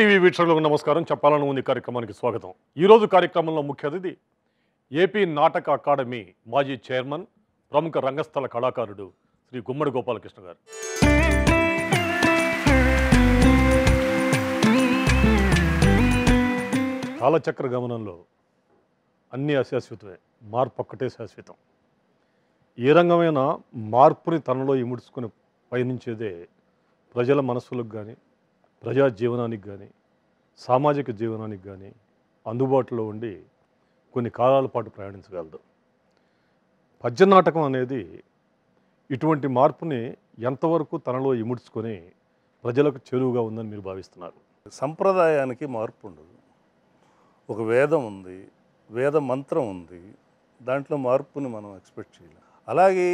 TV వీక్షకులకు నమస్కారం. చెప్పాలని ఉంది కార్యక్రమానికి స్వాగతం. ఈరోజు కార్యక్రమంలో ముఖ్య అతిథి ఏపీ నాటక అకాడమీ మాజీ చైర్మన్ ప్రముఖ రంగస్థల కళాకారుడు శ్రీ గుమ్మడి గోపాలకృష్ణ గారు. కాలచక్ర గమనంలో అన్నీ అశాశ్వతమే మార్పు ఒక్కటే శాశ్వతం. ఏ రంగమైనా మార్పుని తనలో ఇముడ్చుకుని పయనించేదే ప్రజల మనస్సులకు కానీ ప్రజా జీవనానికి కానీ సామాజిక జీవనానికి కానీ అందుబాటులో ఉండి కొన్ని కాలాల పాటు ప్రయాణించగలదు. పద్య నాటకం అనేది ఇటువంటి మార్పుని ఎంతవరకు తనలో ఇముడ్చుకొని ప్రజలకు చేరువుగా ఉందని మీరు భావిస్తున్నారు? సంప్రదాయానికి మార్పు ఉండదు. ఒక వేదం ఉంది వేద మంత్రం ఉంది దాంట్లో మార్పుని మనం ఎక్స్పెక్ట్ చేయలేం. అలాగే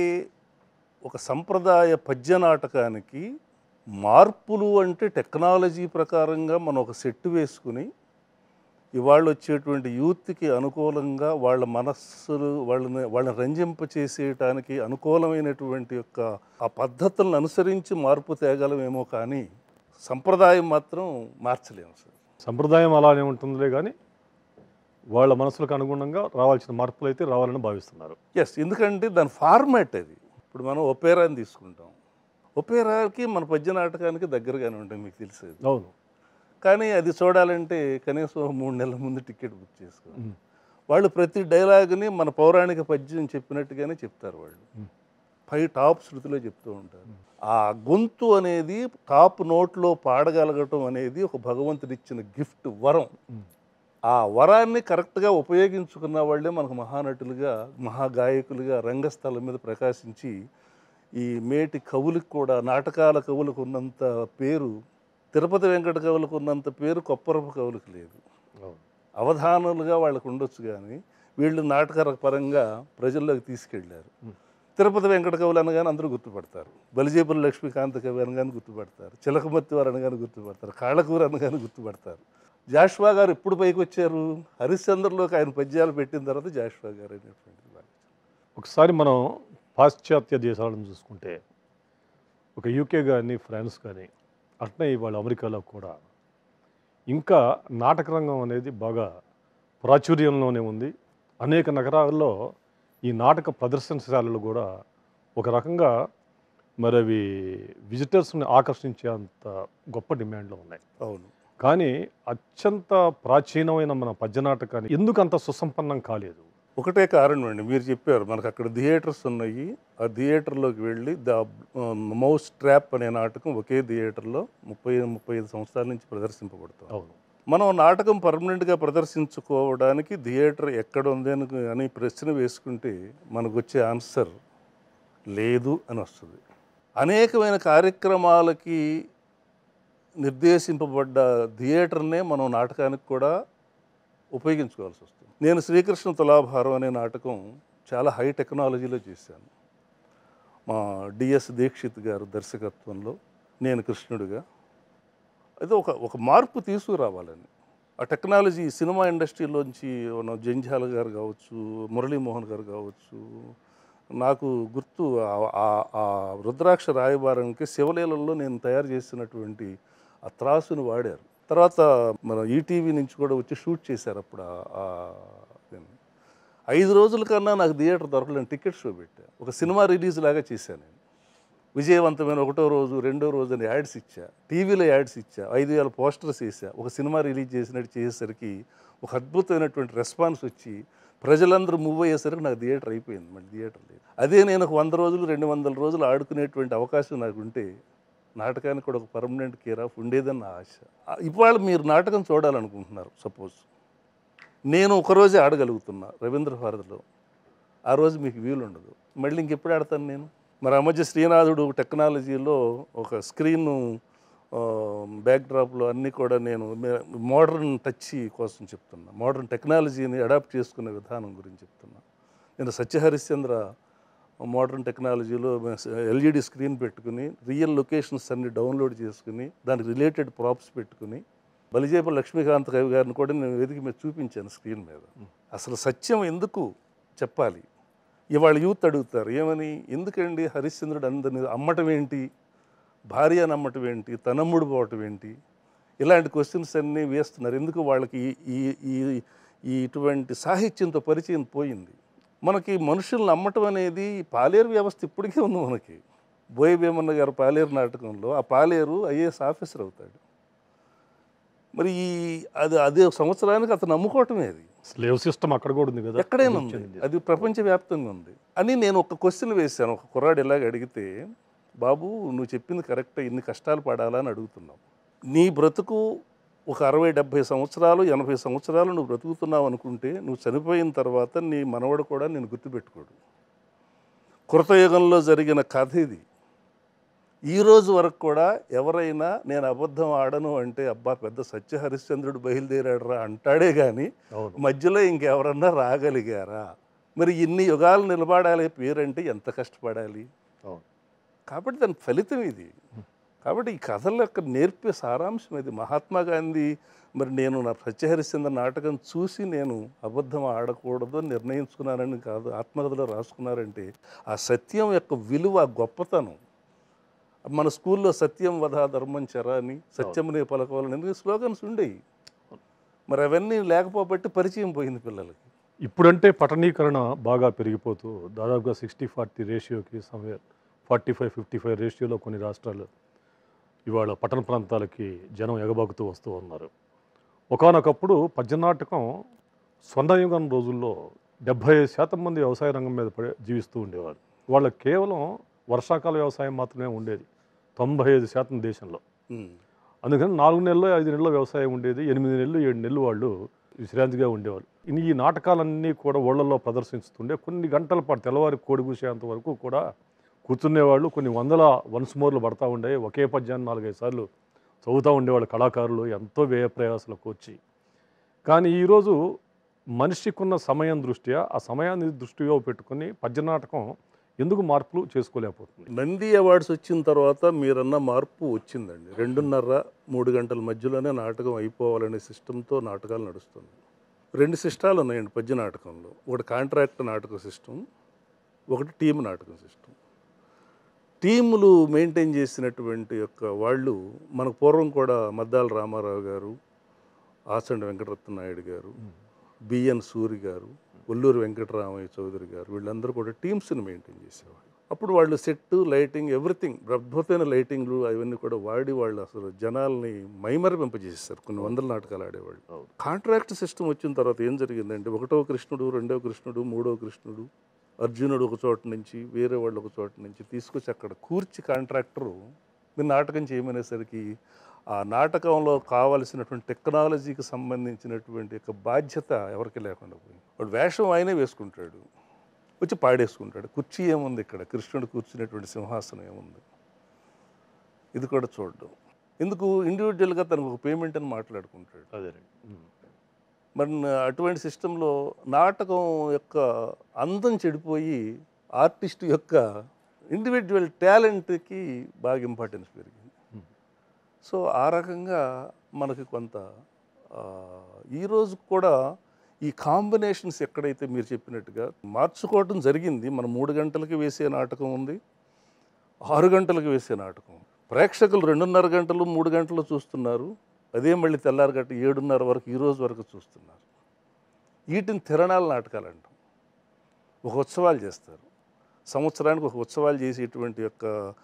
ఒక సంప్రదాయ పద్య నాటకానికి మార్పులు అంటే టెక్నాలజీ ప్రకారంగా మనం ఒక సెట్ వేసుకుని ఇవాళ వచ్చేటువంటి యూత్కి అనుకూలంగా వాళ్ళ మనస్సులు వాళ్ళని వాళ్ళని రంజింప చేసేయటానికి అనుకూలమైనటువంటి యొక్క ఆ పద్ధతులను అనుసరించి మార్పు తేగలమేమో కానీ సంప్రదాయం మాత్రం మార్చలేము సార్. సంప్రదాయం అలానే ఉంటుందిలే కానీ వాళ్ళ మనసులకు అనుగుణంగా రావాల్సిన మార్పులు అయితే రావాలని భావిస్తున్నారు. ఎస్ ఎందుకంటే దాని ఫార్మాట్ అది. ఇప్పుడు మనం ఒపేరాని తీసుకుంటాం. ఒపేరాకి మన పద్య నాటకానికి దగ్గరగానే ఉంటుంది మీకు తెలిసేది. అవును. కానీ అది చూడాలంటే కనీసం మూడు నెలల ముందు టికెట్ బుక్ ఉమ్. వాళ్ళు ప్రతి డైలాగ్ని మన పౌరాణిక పద్యం చెప్పినట్టుగానే చెప్తారు వాళ్ళు. పై టాప్ శృతిలో చెప్తూ ఉంటారు. ఆ గొంతు అనేది టాప్ నోట్లో పాడగలగటం అనేది ఒక భగవంతుడిచ్చిన గిఫ్ట్ వరం. ఆ వరాన్ని కరెక్ట్గా ఉపయోగించుకున్న వాళ్ళే మనకు మహానటులుగా మహాగాయకులుగా రంగస్థలం మీద ప్రకాశించి ఈ మేటి కవులకు కూడా నాటకాల కవులకు ఉన్నంత పేరు తిరుపతి వెంకట కవులకు ఉన్నంత పేరు కొప్పరపు కవులకు లేదు. అవధానులుగా వాళ్ళకు ఉండొచ్చు కానీ వీళ్ళు నాటక పరంగా ప్రజల్లోకి తీసుకెళ్ళారు. ఉమ్. తిరుపతి వెంకట కవులు అనగానే అందరూ గుర్తుపడతారు. బలిజేపుల లక్ష్మీకాంత కవి అనగానే గుర్తుపడతారు. చిలకమత్తి వారు అనగానే గుర్తుపడతారు. కాళ్ళకూర అనగానే గుర్తుపడతారు. జాష్వా గారు ఎప్పుడు పైకి వచ్చారు? హరిశ్చంద్రలోకి ఆయన పద్యాలు పెట్టిన తర్వాత జాష్వా గారు అనేటువంటిది బాగా ఒకసారి మనం పాశ్చాత్య దేశాలను చూసుకుంటే ఒక యూకే కానీ ఫ్రాన్స్ కానీ అట్నే ఇవాళ అమెరికాలో కూడా ఇంకా నాటక రంగం అనేది బాగా ప్రాచుర్యంలోనే ఉంది. అనేక నగరాల్లో ఈ నాటక ప్రదర్శనశాలలు కూడా ఒక రకంగా మరి అవి విజిటర్స్ని ఆకర్షించేంత గొప్ప డిమాండ్లో ఉన్నాయి. అవును. కానీ అత్యంత ప్రాచీనమైన మన పద్య నాటకాన్ని ఎందుకు అంత సుసంపన్నం కాలేదు? ఒకటే కారణం అండి. మీరు చెప్పారు మనకు అక్కడ థియేటర్స్ ఉన్నాయి. ఆ థియేటర్లోకి వెళ్ళి ద మౌస్ ట్రాప్ అనే నాటకం ఒకే థియేటర్లో ముప్పై ముప్పై ఐదు సంవత్సరాల నుంచి ప్రదర్శింపబడుతుంది. అవును. మనం నాటకం పర్మనెంట్గా ప్రదర్శించుకోవడానికి థియేటర్ ఎక్కడ ఉంది అని అని ప్రశ్న వేసుకుంటే మనకు వచ్చే ఆన్సర్ లేదు అని వస్తుంది. అనేకమైన కార్యక్రమాలకి నిర్దేశింపబడ్డ థియేటర్నే మనం నాటకానికి కూడా ఉపయోగించుకోవాల్సి వస్తుంది. నేను శ్రీకృష్ణ తులాభారం అనే నాటకం చాలా హై టెక్నాలజీలో చేశాను. మా డిఎస్ దీక్షిత్ గారు దర్శకత్వంలో నేను కృష్ణుడిగా. అయితే ఒక ఒక మార్పు తీసుకురావాలని. ఆ టెక్నాలజీ సినిమా ఇండస్ట్రీలోంచి ఉన్న జంజాల గారు కావచ్చు మురళీమోహన్ గారు కావచ్చు నాకు గుర్తు ఆ- ఆ- రుద్రాక్ష రాయబారానికి శివలీలలో నేను తయారు చేసినటువంటి ఆ త్రాసును వాడారు. తర్వాత మన ఈటీవీ నుంచి కూడా వచ్చి షూట్ చేశారు అప్పుడు ఐదు రోజుల కన్నా నాకు థియేటర్ దొరకలేని టికెట్ షో పెట్టా. ఒక సినిమా రిలీజ్ లాగా చేశాను నేను. విజయవంతమైన ఒకటో రోజు రెండో రోజు అని యాడ్స్ ఇచ్చా. టీవీలో యాడ్స్ ఇచ్చా. ఐదు వేల పోస్టర్స్ వేసా ఒక సినిమా రిలీజ్ చేసినట్టు చేసేసరికి ఒక అద్భుతమైనటువంటి రెస్పాన్స్ వచ్చి ప్రజలందరూ మూవ్ అయ్యేసరికి నాకు థియేటర్ అయిపోయింది. మళ్ళీ థియేటర్ లేదు. అదే నేను ఒక వంద రోజులు రెండు వందల రోజులు ఆడుకునేటువంటి అవకాశం నాకు ఉంటే నాటకానికి కూడా ఒక పర్మనెంట్ కేర్ ఆఫ్ ఉండేదని నా ఆశ. ఇవాళ మీరు నాటకం చూడాలనుకుంటున్నారు సపోజ్ నేను ఒకరోజే ఆడగలుగుతున్నా రవీంద్ర భారతిలో. ఆ రోజు మీకు వీలు ఉండదు. మళ్ళీ ఇంకెప్పుడు ఆడతాను నేను? మరి ఆ మధ్య శ్రీనాథుడు టెక్నాలజీలో ఒక స్క్రీన్ బ్యాక్డ్రాప్లో అన్నీ కూడా నేను మోడర్న్ టచ్ కోసం చెప్తున్నా. మోడర్న్ టెక్నాలజీని అడాప్ట్ చేసుకునే విధానం గురించి చెప్తున్నా. నేను సత్యహరిశ్చంద్ర మోడర్న్ టెక్నాలజీలో ఎల్ఈడి స్క్రీన్ పెట్టుకుని రియల్ లొకేషన్స్ అన్ని డౌన్లోడ్ చేసుకుని దానికి రిలేటెడ్ ప్రాప్స్ పెట్టుకుని బలిజేప లక్ష్మీకాంత్ కవి గారిని కూడా నేను వేదిక మీద చూపించాను స్క్రీన్ మీద. అసలు సత్యం ఎందుకు చెప్పాలి? ఇవాళ యూత్ అడుగుతారు ఏమని? ఎందుకండి హరిశ్చంద్రుడు అందరిని అమ్మటం ఏంటి? భార్య నమ్మటం ఏంటి? తనమ్ముడు పోవటం ఏంటి? ఇలాంటి క్వశ్చన్స్ అన్నీ వేస్తున్నారు. ఎందుకు వాళ్ళకి ఈ ఈ- ఈ ఈ ఇటువంటి సాహిత్యంతో పరిచయం పోయింది? మనకి మనుషుల్ని నమ్మటం అనేది పాలేరు వ్యవస్థ ఇప్పటికీ ఉంది మనకి. బోయ భీమన్న గారు పాలేరు నాటకంలో ఆ పాలేరు ఐఏఎస్ ఆఫీసర్ అవుతాడు. మరి ఈ అది అదే సంవత్సరానికి అతను నమ్ముకోవటమే అది. స్లేవ్ సిస్టమ్ అక్కడ కూడా ఉంది కదా. ఎక్కడైనా ఉంది. అది ప్రపంచవ్యాప్తంగా ఉంది. అని నేను ఒక క్వశ్చన్ వేశాను. ఒక కుర్రాడు ఇలాగ అడిగితే బాబు నువ్వు చెప్పింది కరెక్ట్ ఇన్ని కష్టాలు పడాలా? అని అడుగుతున్నావు నీ బ్రతుకు ఒక అరవై డెబ్భై సంవత్సరాలు ఎనభై సంవత్సరాలు నువ్వు బ్రతుకుతున్నావు అనుకుంటే నువ్వు చనిపోయిన తర్వాత నీ మనవడు కూడా నేను గుర్తుపెట్టుకోడు. కృతయుగంలో జరిగిన కథ ఇది. ఈ రోజు వరకు కూడా ఎవరైనా నేను అబద్ధం ఆడను అంటే అబ్బా పెద్ద సత్య హరిశ్చంద్రుడు బయలుదేరాడురా అంటాడే కానీ మధ్యలో ఇంకెవరన్నా రాగలిగారా? మరి ఇన్ని యుగాలు నిలబడాలి పేరంటే ఎంత కష్టపడాలి? కాబట్టి దాని ఫలితం ఇది. కాబట్టి ఈ కథల యొక్క నేర్పే సారాంశం ఇది మహాత్మా గాంధీ మరి నేను నా సత్యహరిశ్చంద్ర నాటకం చూసి నేను అబద్ధం ఆడకూడదు నిర్ణయించుకున్నానని కాదు ఆత్మకథలో రాసుకున్నారంటే ఆ సత్యం యొక్క విలువ గొప్పతనం. మన స్కూల్లో సత్యం వధ ధర్మం చర అని సత్యమునే పలకవాలని ఎందుకు? స్లోగన్స్ ఉండేవి మరి అవన్నీ లేకపోబట్టి పరిచయం పోయింది పిల్లలకి. ఇప్పుడంటే పట్టణీకరణ బాగా పెరిగిపోతూ దాదాపుగా సిక్స్టీ ఫార్టీ రేషియోకి సమయం ఫార్టీ ఫైవ్ ఫిఫ్టీ ఫైవ్ రేషియోలో కొన్ని రాష్ట్రాలు ఇవాళ పట్టణ ప్రాంతాలకి జనం ఎగబాకుతూ వస్తూ ఉన్నారు. ఒకానొకప్పుడు పద్యనాటకం స్వర్ణయుగం రోజుల్లో డెబ్భై శాతం మంది వ్యవసాయ రంగం మీద పడి జీవిస్తూ ఉండేవారు. వాళ్ళ కేవలం వర్షాకాల వ్యవసాయం మాత్రమే ఉండేది. తొంభై ఐదు శాతం దేశంలో. అందుకని నాలుగు నెలలు ఐదు నెలలు వ్యవసాయం ఉండేది. ఎనిమిది నెలలు ఏడు నెలలు వాళ్ళు విశ్రాంతిగా ఉండేవాళ్ళు ఈ నాటకాలన్నీ కూడా ఊళ్ళల్లో ప్రదర్శిస్తుండే. కొన్ని గంటల పాటు తెల్లవారి కోడి కూసేంత వరకు కూడా కూర్చునేవాళ్ళు కొన్ని వందల వన్స్ మోర్లు పడతా ఉండే ఒకే పద్యాన్ని నాలుగైదు సార్లు చదువుతూ ఉండేవాళ్ళు కళాకారులు ఎంతో వ్యయ ప్రయాసాలకు వచ్చి కానీ ఈరోజు మనిషికున్న సమయం దృష్ట్యా ఆ సమయాన్ని దృష్టిగా పెట్టుకొని పద్యనాటకం ఎందుకు మార్పులు చేసుకోలేకపోతుంది? నంది అవార్డ్స్ వచ్చిన తర్వాత మీరన్న మార్పు వచ్చిందండి. రెండున్నర మూడు గంటల మధ్యలోనే నాటకం అయిపోవాలనే సిస్టంతో నాటకాలు నడుస్తుంది. రెండు సిస్టాలు ఉన్నాయండి పద్య నాటకంలో. ఒకటి కాంట్రాక్ట్ నాటక సిస్టమ్ ఒకటి టీమ్ నాటకం సిస్టమ్ టీములు మెయింటైన్ చేసినటువంటి యొక్క వాళ్ళు మనకు పూర్వం కూడా మద్దాల రామారావు గారు ఆచండ వెంకటరత్న నాయుడు గారు బిఎన్ సూరి గారు ఒల్లూరు వెంకటరామయ్య చౌదరి గారు వీళ్ళందరూ కూడా టీమ్స్ని మెయింటైన్ చేసేవాళ్ళు. అప్పుడు వాళ్ళు సెట్ లైటింగ్ ఎవ్రీథింగ్ అద్భుతమైన లైటింగ్లు అవన్నీ కూడా వాడి వాళ్ళు అసలు జనాల్ని మైమరిపింపజేసేసారు కొన్ని వందల నాటకాలు ఆడేవాళ్ళు. కాంట్రాక్ట్ సిస్టమ్ వచ్చిన తర్వాత ఏం జరిగిందంటే ఒకటో కృష్ణుడు రెండో కృష్ణుడు మూడో కృష్ణుడు అర్జునుడు ఒక చోట నుంచి వేరే వాళ్ళు ఒక చోట నుంచి తీసుకొచ్చి అక్కడ కూర్చి కాంట్రాక్టరు మీరు నాటకం చేయమనేసరికి ఆ నాటకంలో కావలసినటువంటి టెక్నాలజీకి సంబంధించినటువంటి యొక్క బాధ్యత ఎవరికి లేకుండా పోయింది. వాడు వేషం ఆయనే వేసుకుంటాడు. వచ్చి పాడేసుకుంటాడు. కుర్చీ ఏముంది ఇక్కడ? కృష్ణుడు కూర్చునేటువంటి సింహాసనం ఏముంది? ఇది కూడా చూడడం. ఎందుకు? ఇండివిజువల్గా తనకు ఒక పేమెంట్ అని మాట్లాడుకుంటాడు. అదేనండి. మరి అటువంటి సిస్టంలో నాటకం యొక్క అందం చెడిపోయి ఆర్టిస్ట్ యొక్క ఇండివిజువల్ టాలెంట్కి బాగా ఇంపార్టెన్స్ పెరిగింది. సో ఆ రకంగా మనకి కొంత ఆ, ఈ రోజు కూడా ఈ కాంబినేషన్స్ ఎక్కడైతే మీరు చెప్పినట్టుగా మార్చుకోవటం జరిగింది. మన మూడు గంటలకి వేసే నాటకం ఉంది ఆరు గంటలకు వేసే నాటకం ప్రేక్షకులు రెండున్నర గంటలు మూడు గంటలు చూస్తున్నారు. అదే మళ్ళీ తెల్లారి ఏడున్నర వరకు ఈ రోజు వరకు చూస్తున్నారు. వీటిని తిరణాల నాటకాలు అంటాం ఒక ఉత్సవాలు చేస్తారు. సంవత్సరానికి ఒక ఉత్సవాలు చేసేటువంటి యొక్క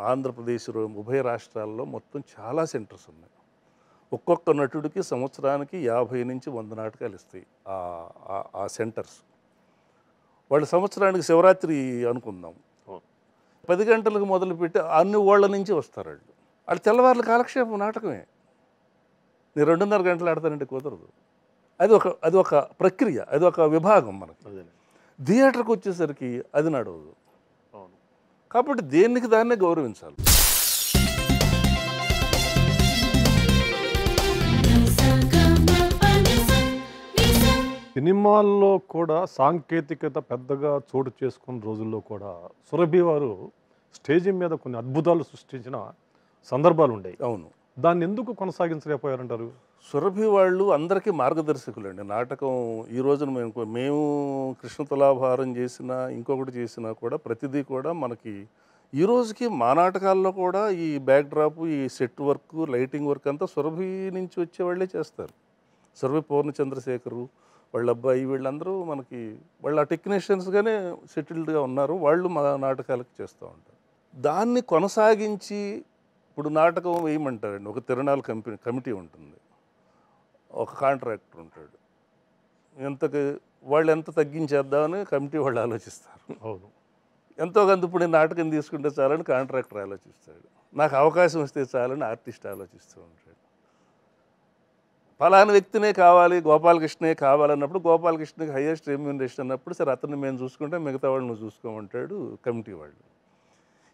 ఆంధ్రప్రదేశ్ ఉభయ రాష్ట్రాల్లో మొత్తం చాలా సెంటర్స్ ఉన్నాయి. ఒక్కొక్క నటుడికి సంవత్సరానికి యాభై నుంచి వంద నాటకాలు ఇస్తాయి ఆ- ఆ- సెంటర్స్. వాళ్ళు సంవత్సరానికి శివరాత్రి అనుకుందాం. పది గంటలకు మొదలుపెట్టి అన్ని ఓళ్ళ నుంచి వస్తారు వాళ్ళు. వాళ్ళు తెల్లవారుల కాలక్షేపం నాటకమే. నేను రెండున్నర గంటలు ఆడతానంటే కుదరదు. అది ఒక అది ఒక ప్రక్రియ అది ఒక విభాగం మనకి. థియేటర్కి వచ్చేసరికి అది నడవదు. అవును. కాబట్టి దేనికి దాన్నే గౌరవించాలి. సినిమాల్లో కూడా సాంకేతికత పెద్దగా చోటు చేసుకున్న రోజుల్లో కూడా సురభి వారు స్టేజ్ మీద కొన్ని అద్భుతాలు సృష్టించిన సందర్భాలు ఉండేవి అవును. దాన్ని ఎందుకు కొనసాగించలేకపోయారంటారు? సురభి వాళ్ళు అందరికీ మార్గదర్శకులండి. నాటకం ఈ రోజున మేము మేము కృష్ణ తులాభారం చేసినా ఇంకొకటి చేసినా కూడా ప్రతిదీ కూడా మనకి ఈ రోజుకి మా నాటకాల్లో కూడా ఈ బ్యాక్ డ్రాప్ ఈ సెట్ వర్క్ లైటింగ్ వర్క్ అంతా సురభి నుంచి వచ్చే వాళ్ళే చేస్తారు. సురభి పూర్ణ చంద్రశేఖరు వాళ్ళ అబ్బాయి వీళ్ళందరూ మనకి వాళ్ళ టెక్నీషియన్స్గానే సెటిల్డ్గా ఉన్నారు. వాళ్ళు మా నాటకాలకు చేస్తూ ఉంటారు. దాన్ని కొనసాగించి ఇప్పుడు నాటకం వేయమంటారండి ఒక తిరణాల కంపెనీ కమిటీ ఉంటుంది. ఒక కాంట్రాక్టర్ ఉంటాడు. ఎంతకి వాళ్ళు ఎంత తగ్గించేద్దామని కమిటీ వాళ్ళు ఆలోచిస్తారు. అవును. ఎంతో కొంత ఇప్పుడు నేను నాటకం తీసుకుంటే చాలని కాంట్రాక్టర్ ఆలోచిస్తాడు. నాకు అవకాశం వస్తే చాలని ఆర్టిస్ట్ ఆలోచిస్తూ ఉంటాడు. ఫలానా వ్యక్తినే కావాలి గోపాలకృష్ణే కావాలన్నప్పుడు గోపాలకృష్ణకి హైయెస్ట్ రెమ్యూనరేషన్ అన్నప్పుడు సరే అతన్ని మేము చూసుకుంటే మిగతా వాళ్ళు నువ్వు చూసుకోమంటాడు కమిటీ వాళ్ళు.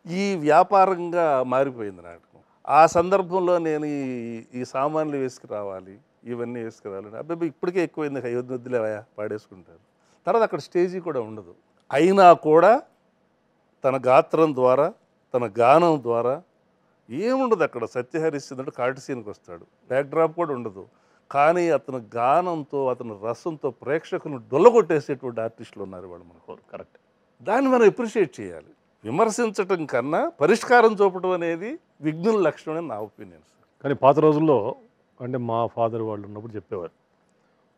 ఈ వ్యాపారంగా మారిపోయింది నాటకం. ఆ సందర్భంలో నేను ఈ ఈ సామాన్లు వేసుకురావాలి ఇవన్నీ వేసుకురావాలి అబ్బాయి ఇప్పటికే ఎక్కువైంది. అయోధ్య పాడేసుకుంటారు తర్వాత అక్కడ స్టేజీ కూడా ఉండదు. అయినా కూడా తన గాత్రం ద్వారా తన గానం ద్వారా ఏముండదు అక్కడ. సత్యహరిశ్చంద్రుడు కాటి సీన్కి వస్తాడు. బ్యాక్ డ్రాప్ కూడా ఉండదు. కానీ అతని గానంతో అతని రసంతో ప్రేక్షకులను డొల్లగొట్టేసేటువంటి ఆర్టిస్టులు ఉన్నారు వాళ్ళు మనకు. కరెక్ట్. దాన్ని మనం ఎప్రిషియేట్ చేయాలి. విమర్శించటం కన్నా పరిష్కారం చూపడం అనేది విఘ్నుల లక్షణం అని నా ఒపీనియన్ సార్. కానీ పాత రోజుల్లో అంటే మా ఫాదర్ వాళ్ళు ఉన్నప్పుడు చెప్పేవారు.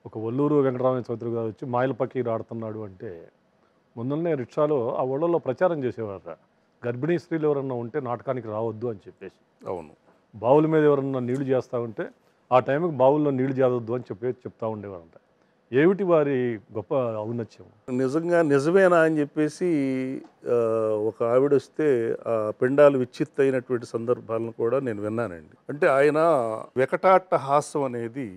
ఒక ఒల్లూరు వెంకటరామయ్య చౌదరి గారు వచ్చి మాయల పక్కీరు ఆడుతున్నాడు అంటే ముందున్నే రిక్షాలో ఆ ఊళ్ళలో ప్రచారం చేసేవారు? గర్భిణీ స్త్రీలు ఎవరన్నా ఉంటే నాటకానికి రావద్దు అని చెప్పేసి. అవును. బావుల మీద ఎవరన్నా నీళ్ళు చేస్తూ ఉంటే ఆ టైంకి బావుల్లో నీళ్ళు చేదొద్దు అని చెప్పి చెప్తా ఉండేవారంట. ఏమిటి వారి గొప్ప ఔన్నత్యం? నిజంగా నిజమేనా అని చెప్పేసి ఒక ఆవిడ వస్తే ఆ పిండాలు విచ్చిత్ అయినటువంటి సందర్భాలను కూడా నేను విన్నానండి. అంటే ఆయన వికటాట్ట హాస్యం అనేది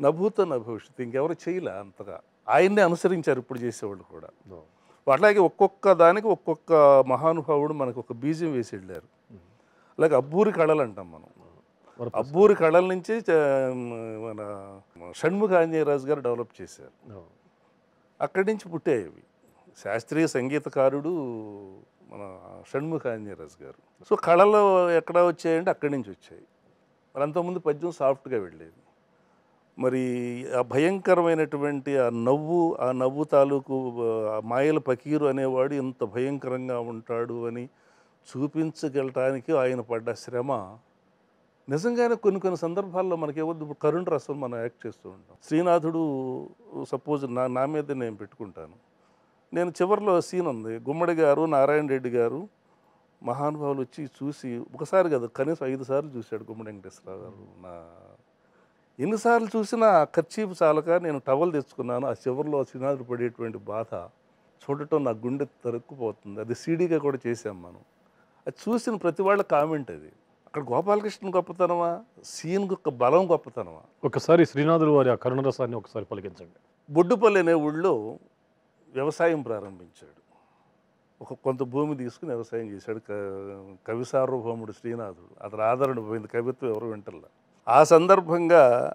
నభూత నభవిష్యత్ ఇంకెవరు చేయలే అంతగా. ఆయన్నే అనుసరించారు ఇప్పుడు చేసేవాళ్ళు కూడా. అట్లాగే ఒక్కొక్క దానికి ఒక్కొక్క మహానుభావుడు మనకు ఒక బీజం వేసి వెళ్ళారు. అలాగే అబ్బూరి కళలు అంటాం మనం. అబ్బూరి కళల నుంచి మన షణ్ముఖ ఆంజనేయరాజు గారు డెవలప్ చేశారు. అక్కడి నుంచి పుట్టేవి శాస్త్రీయ సంగీతకారుడు మన షణ్ముఖ ఆంజనేయరాజు గారు. సో కళలు ఎక్కడ వచ్చాయంటే అక్కడి నుంచి వచ్చాయి. మరి అంతకుముందు పద్యం సాఫ్ట్గా వెళ్ళేది. మరి ఆ భయంకరమైనటువంటి ఆ నవ్వు ఆ నవ్వు తాలూకు ఆ మాయల పకీరు అనేవాడు ఇంత భయంకరంగా ఉంటాడు అని చూపించగలటానికి ఆయన పడ్డ శ్రమ నిజంగానే కొన్ని కొన్ని సందర్భాల్లో మనకి ఏవద్దు కరుణ రసం మనం యాక్ట్ చేస్తూ ఉంటాం. శ్రీనాథుడు సపోజ్ నా నా మీద నేను పెట్టుకుంటాను. నేను చివరిలో సీన్ ఉంది. గుమ్మడి గారు నారాయణ రెడ్డి గారు మహానుభావులు వచ్చి చూసి ఒకసారి కదా కనీసం ఐదు సార్లు చూశాడు గుమ్మడి వెంకటేశ్వరరావు గారు. నా ఎన్నిసార్లు చూసినా ఖర్చీపు చాలక నేను టవల్ తెచ్చుకున్నాను. ఆ చివరిలో శ్రీనాథుడు పడేటువంటి బాధ చూడటం నా గుండె తరుక్కుపోతుంది. అది సీడీగా కూడా చేశాం మనం. అది చూసిన ప్రతి వాళ్ళ కామెంట్ అది. అక్కడ గోపాలకృష్ణ గొప్పతనమా? సీన్ యొక్క బలం గొప్పతనమా? ఒకసారి శ్రీనాథులు వారి ఆ కరుణరసాన్ని ఒకసారి పలికించండి. బొడ్డుపల్లి అనే ఊళ్ళో వ్యవసాయం ప్రారంభించాడు. ఒక కొంత భూమి తీసుకుని వ్యవసాయం చేశాడు క- కవి సార్వభౌముడు శ్రీనాథుడు. అతను ఆదరణ పోయింది. కవిత్వం ఎవరు వింటల్లా? ఆ సందర్భంగా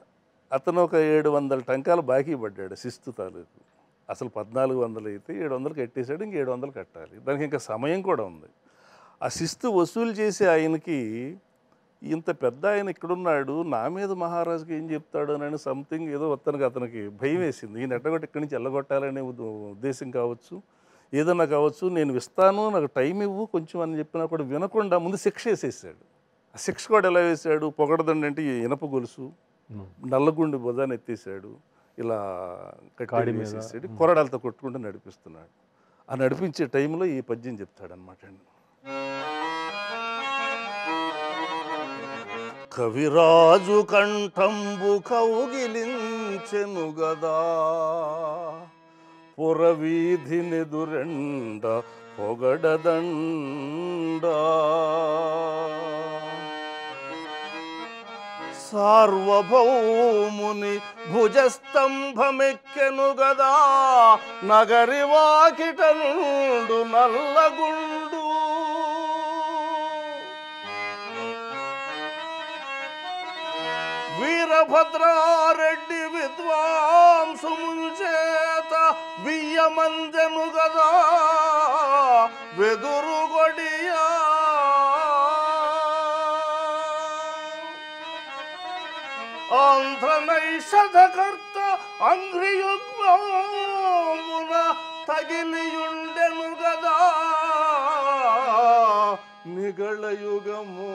అతను ఒక ఏడు వందల టంకాలు బాకీ పడ్డాడు శిస్తు తాలూకు. అసలు పద్నాలుగు వందలు అయితే ఏడు వందలు కట్టేశాడు ఇంక ఏడు వందలు కట్టాలి. దానికి ఇంకా సమయం కూడా ఉంది. ఆ శిస్తు వసూలు చేసే ఆయనకి ఇంత పెద్ద ఆయన ఇక్కడున్నాడు నా మీద మహారాజుకి ఏం చెప్తాడు అని సంథింగ్ ఏదో అతనికి అతనికి భయం వేసింది. ఈయన ఎట్టగొట్టి ఇక్కడి నుంచి వెళ్ళగొట్టాలనే ఉద్ద- ఉద్దేశం కావచ్చు ఏదన్నా కావచ్చు నేను ఇస్తాను నాకు టైం ఇవ్వు కొంచెం అని చెప్పినా కూడా వినకుండా ముందు శిక్ష వేసేసాడు. ఆ శిక్ష కూడా ఎలా వేశాడు పొగడదండి అంటే ఇనప గొలుసు. నల్లగుండి బుధాన్ని ఎత్తేసాడు ఇలా కాడి కట్టి. వేసేసాడు కొరడాలతో కొట్టుకుంటూ నడిపిస్తున్నాడు. ఆ నడిపించే టైంలో ఈ పద్యం చెప్తాడనమాట అండి. కవిరాజు కంఠంబు కౌగిలించెను గదా పురవీధినెదురెండ పొగడదండా సార్వభౌముని భుజస్తంభమెక్కెను గదా నగరి వాకిట నుండు నల్లగుండు వీరభద్రారెడ్డి విద్వాంసుముల్ చేత వియ్యమందెను గదా వెదురుగొడియా ఆంధ్రనైషధకర్త అంఘ్రియుగ్మమున తగిలియుండెను గదా నిగళయుగము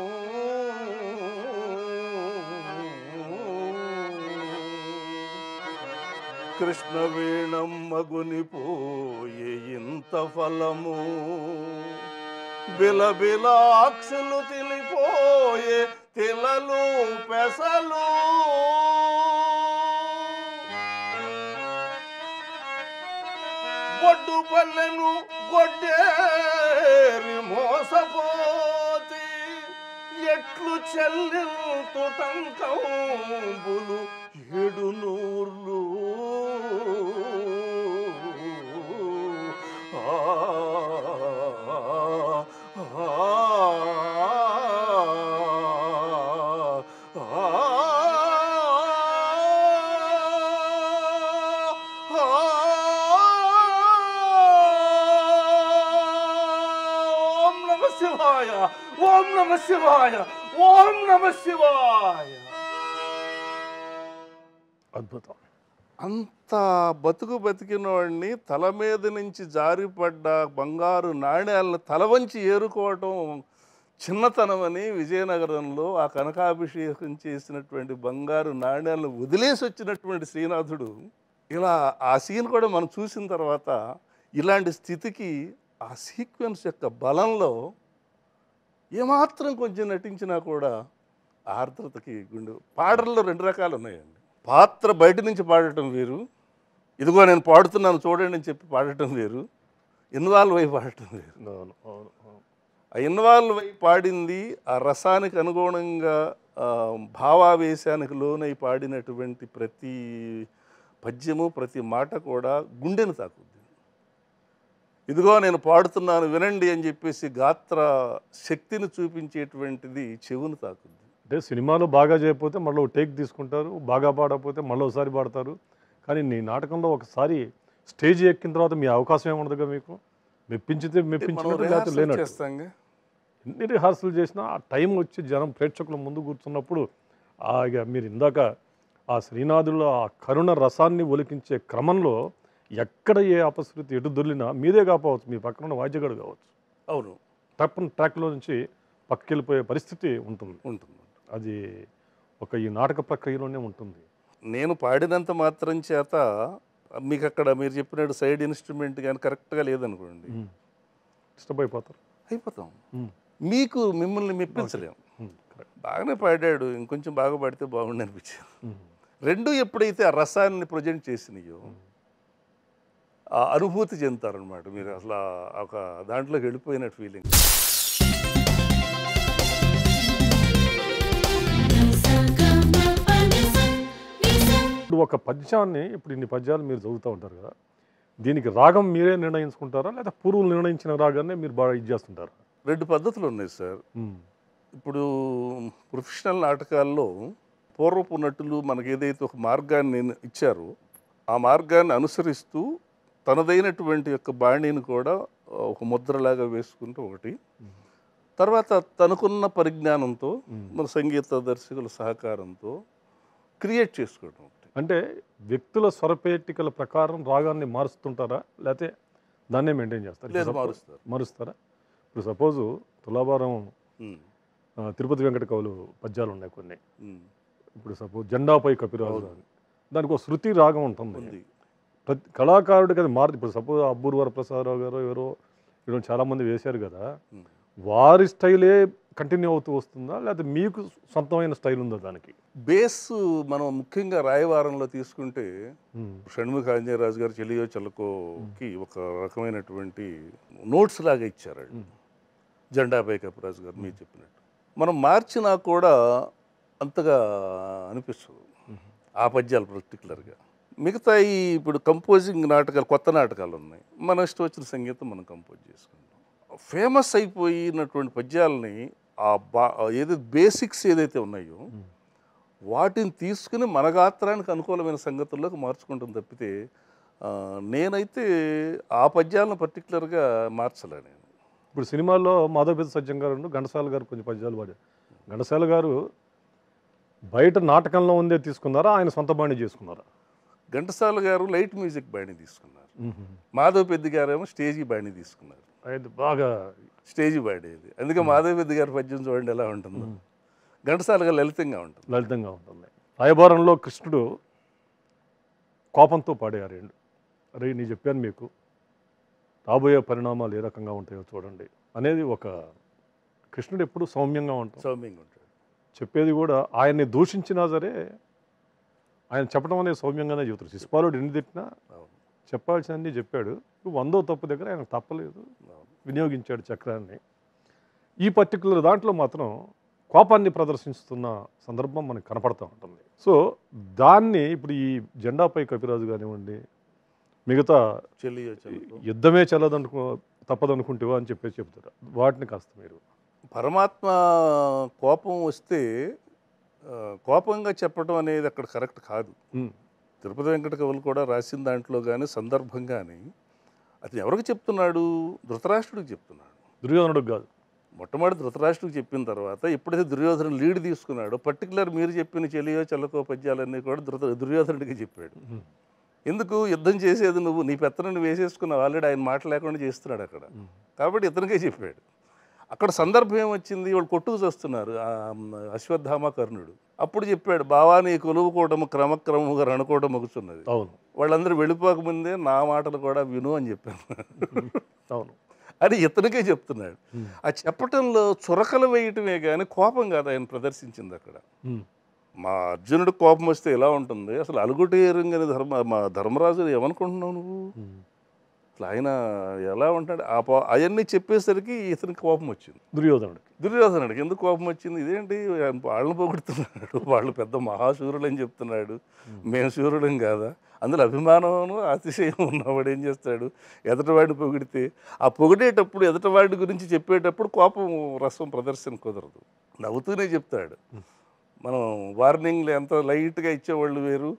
కృష్ణ వీణం మగునిపోయే ఇంత ఫలము. బిలబిలాక్షులు తిలిపోయే తిలలు పెసలు. గొడ్డు పల్లెను గొడ్డేరి మోసపోతి ఎట్లు చెల్లింతుటంకంబులు ఏడు నూర్లు నమ శివాయ. ఓం నమ శివాయ. అద్భుతం. అంత బతుకు బతికిన వాడిని తల మీద నుంచి జారిపడ్డ బంగారు నాణ్యాలను తల వంచి ఏరుకోవటం చిన్నతనమని విజయనగరంలో ఆ కనకాభిషేకం చేసినటువంటి బంగారు నాణ్యాలను వదిలేసి వచ్చినటువంటి శ్రీనాథుడు ఇలా ఆ సీన్ కూడా మనం చూసిన తర్వాత ఇలాంటి స్థితికి ఆ సీక్వెన్స్ యొక్క బలంలో ఏమాత్రం కొంచెం నటించినా కూడా ఆర్ద్రతకి గుండె పాటల్లో రెండు రకాలు ఉన్నాయండి. పాత్ర బయట నుంచి పాడటం వేరు ఇదిగో నేను పాడుతున్నాను చూడండి అని చెప్పి పాడటం వేరు ఇన్వాల్వ్ అయి పాడటం వేరు. అవును అవును అవును. ఆ ఇన్వాల్వ్ అయి పాడింది ఆ రసానికి అనుగుణంగా భావావేశానికి లోనై పాడినటువంటి ప్రతి పద్యము ప్రతి మాట కూడా గుండెను తాకుద్ది. ఇదిగో నేను పాడుతున్నాను వినండి అని చెప్పేసి గాత్ర శక్తిని చూపించేటువంటిది చెవును తాకుద్ది. అంటే సినిమాలో బాగా చేయకపోతే మళ్ళీ టేక్ తీసుకుంటారు బాగా పాడకపోతే మళ్ళీ ఒకసారి పాడతారు. కానీ నీ నాటకంలో ఒకసారి స్టేజ్ ఎక్కిన తర్వాత మీ అవకాశం ఏముండదుగా మీకు? మెప్పించితే మెప్పించినట్టు లేనట్టు. ఎన్ని రిహార్సల్ చేసినా ఆ టైం వచ్చి జనం ప్రేక్షకుల ముందు కూర్చున్నప్పుడు ఆ ఇక మీరు ఇందాక ఆ శ్రీనాథుల ఆ కరుణ రసాన్ని ఒలికించే క్రమంలో ఎక్కడ ఏ అపశృతి ఎటు దొర్లినా మీదే కాకపోవచ్చు మీ పక్కన ఉన్న వాద్యగాడు కావచ్చు. అవును. తప్పని ట్రాక్లో నుంచి పక్కకి వెళ్ళిపోయే పరిస్థితి ఉంటుంది. ఉంటుంది. అది ఒక ఈ నాటక ప్రక్రియలోనే ఉంటుంది. నేను పాడినంత మాత్రం చేత మీకు అక్కడ మీరు చెప్పినట్టు సైడ్ ఇన్స్ట్రుమెంట్ కానీ కరెక్ట్గా లేదనుకోండి. డిస్టర్బ్ అయిపోతారు. అయిపోతాం. మీకు మిమ్మల్ని మెప్పించలేం. ఉమ్, correct. బాగానే పాడాడు ఇంకొంచెం బాగా పాడితే బాగుండి అనిపించింది. రెండు ఎప్పుడైతే ఆ రసాన్ని ప్రజెంట్ చేసినాయో అనుభూతి చెందుతారనమాట మీరు అసలు ఒక దాంట్లోకి వెళ్ళిపోయినట్టు ఫీలింగ్ ఇప్పుడు ఒక పద్యాన్ని ఇప్పుడు ఇన్ని పద్యాలు మీరు చదువుతూ ఉంటారు కదా దీనికి రాగం మీరే నిర్ణయించుకుంటారా లేదా పూర్వులు నిర్ణయించిన రాగాన్ని మీరు బాగా ఇది చేస్తుంటారా? రెండు పద్ధతులు ఉన్నాయి సార్. ఇప్పుడు ప్రొఫెషనల్ నాటకాల్లో పూర్వపు నటులు మనకి ఏదైతే ఒక మార్గాన్ని ఇచ్చారో ఆ మార్గాన్ని అనుసరిస్తూ తనదైనటువంటి యొక్క బాణీని కూడా ఒక ముద్రలాగా వేసుకుంటూ ఒకటి. తర్వాత తనకున్న పరిజ్ఞానంతో మన సంగీత దర్శకుల సహకారంతో క్రియేట్ చేసుకోవడం ఒకటి. అంటే వ్యక్తుల స్వరపేటికల ప్రకారం రాగాన్ని మారుస్తుంటారా? లేకపోతే దాన్నే మెయింటైన్ చేస్తారు? మారుస్తారు. మారుస్తారా? ఇప్పుడు సపోజు తులాభారం తిరుపతి వెంకట కవులు పద్యాలు ఉన్నాయి కొన్ని. ఇప్పుడు సపోజ్ జెండాపై కపిరాజు దానికి ఒక శృతి రాగం ఉంటుంది. ప్రతి కళాకారుడికి అది మారుతుంది. ఇప్పుడు సపోజ్ అబ్బూరు వరప్రసాదరావు గారు ఎవరో వీళ్ళు చాలామంది వేశారు కదా. వారి స్టైలే కంటిన్యూ అవుతూ వస్తుందా? లేకపోతే మీకు సొంతమైన స్టైల్ ఉందా దానికి? బేస్ మనం ముఖ్యంగా రాయవారంలో తీసుకుంటే షణ్ముఖ ఆంజనేయరాజు గారు చెలియో చలకోకి ఒక రకమైనటువంటి నోట్స్ లాగా ఇచ్చారు వాళ్ళు. ఉమ్. జెండాపై కపిరాజు గారు మీరు చెప్పినట్టు. మనం మార్చినా కూడా అంతగా అనిపిస్తుంది. ఆ పద్యాలు పర్టికులర్గా మిగతా ఈ ఇప్పుడు కంపోజింగ్ నాటకాలు కొత్త నాటకాలు ఉన్నాయి. మన ఇష్టం వచ్చిన సంగీతం మనం కంపోజ్ చేసుకుంటాం. ఫేమస్ అయిపోయినటువంటి పద్యాలని ఆ బా ఏదైతే బేసిక్స్ ఏదైతే ఉన్నాయో వాటిని తీసుకుని మన గాత్రానికి అనుకూలమైన సంగతుల్లోకి మార్చుకుంటాం తప్పితే నేనైతే ఆ పద్యాలను పర్టికులర్గా మార్చలే నేను. ఇప్పుడు సినిమాల్లో మాధవపేద సత్యం గారు ఘంటసాల గారు కొంచెం పద్యాలు పాడారు. ఘంటసాల గారు బయట నాటకంలో ఉందే తీసుకున్నారా? ఆయన సొంత బాణి చేసుకున్నారా? ఘంటసాల గారు లైట్ మ్యూజిక్ బాణి తీసుకున్నారు. మాధవ్ పెద్ద గారేమో స్టేజీ బాణి తీసుకున్నారు. బాగా స్టేజ్ పాడేది అందుకే మాధవపెద్ది గారి పద్యం చూడండి ఎలా ఉంటుందో. ఘంటసాలగా లలితంగా ఉంటుంది. లలితంగా ఉంటుంది. రాయబారంలో కృష్ణుడు కోపంతో పాడేయారు అరే నేను చెప్పాను మీకు రాబోయే పరిణామాలు ఏ రకంగా ఉంటాయో చూడండి అనేది ఒక కృష్ణుడు ఎప్పుడు సౌమ్యంగా ఉంటాం సౌమ్యంగా ఉంటాడు. చెప్పేది కూడా ఆయన్ని దూషించినా సరే ఆయన చెప్పడం అనేది సౌమ్యంగానే చెబుతారు. శిశుపాలుడు ఎన్ని తిట్టినా చెప్పాల్సినన్ని చెప్పాడు. వందో తప్పు దగ్గర ఆయన తప్పలేదు. వినియోగించాడు చక్రాన్ని. ఈ పర్టికులర్ దాంట్లో మాత్రం కోపాన్ని ప్రదర్శిస్తున్న సందర్భం మనకు కనపడుతూ ఉంటుంది. సో దాన్ని ఇప్పుడు ఈ జెండాపై కపిరాజు కానివ్వండి మిగతా యుద్ధమే చల్లదనుకో తప్పదనుకుంటేవా అని చెప్పేసి చెప్తారు. వాటిని కాస్త మీరు. పరమాత్మ కోపం వస్తే కోపంగా చెప్పడం అనేది అక్కడ కరెక్ట్ కాదు. తిరుపతి వెంకట కవులు కూడా రాసిన దాంట్లో కానీ సందర్భం కానీ అతను ఎవరికి చెప్తున్నాడు? ధృతరాష్ట్రుడికి చెప్తున్నాడు. దుర్యోధనుడికి కాదు. మొట్టమొదటి ధృతరాష్ట్రుడికి చెప్పిన తర్వాత ఎప్పుడైతే దుర్యోధను లీడ్ తీసుకున్నాడో. పర్టికులర్ మీరు చెప్పిన చెలియో చల్లకో పద్యాలన్నీ కూడా ధృత దుర్యోధనుడికి చెప్పాడు. ఎందుకు? యుద్ధం చేసేది నువ్వు. నీ పెత్తనని వేసేసుకున్నావు. ఆల్రెడీ ఆయన మాట లేకుండా చేస్తున్నాడు అక్కడ. కాబట్టి ఇతనికే చెప్పాడు. అక్కడ సందర్భం ఏమొచ్చింది? వాళ్ళు కొట్టుకు చేస్తున్నారు. అశ్వత్థామ కర్ణుడు అప్పుడు చెప్పాడు బావా నీ కొలువు కూటము క్రమక్రమముగా రణకోవడం మొగుతున్నది అవును. వాళ్ళందరూ వెళ్ళిపోకముందే నా మాటలు కూడా విను అని చెప్పాను అవును. అని ఇతనికే చెప్తున్నాడు. ఆ చెప్పటంలో చురకలు వేయటమే కానీ కోపం కాదు ఆయన ప్రదర్శించింది అక్కడ. మా. అర్జునుడు కోపం వస్తే ఎలా ఉంటుంది? అసలు అలుగుటేరుంగని ధర్మ మా ధర్మరాజు ఏమనుకుంటున్నావు నువ్వు? అసలు ఆయన ఎలా ఉంటాడు? ఆ పో అవన్నీ చెప్పేసరికి ఇతనికి కోపం వచ్చింది. దుర్యోధనుడికి. దుర్యోధనుడికి ఎందుకు కోపం వచ్చింది? ఇదేంటి? వాళ్ళని పొగుడుతున్నాడు. వాళ్ళు పెద్ద మహాశూరులు అని చెప్తున్నాడు. మేము శూరులం కాదా? అందులో అభిమానం అతిశయం ఉన్నవాడు ఏం చేస్తాడు? ఎదటివాడిని పొగిడితే ఆ పొగిడేటప్పుడు ఎదటివాడి గురించి చెప్పేటప్పుడు కోపం రసం ప్రదర్శన కుదరదు. నవ్వుతూనే చెప్తాడు. మనం వార్నింగ్లు ఎంత లైట్గా ఇచ్చేవాళ్ళు వేరు?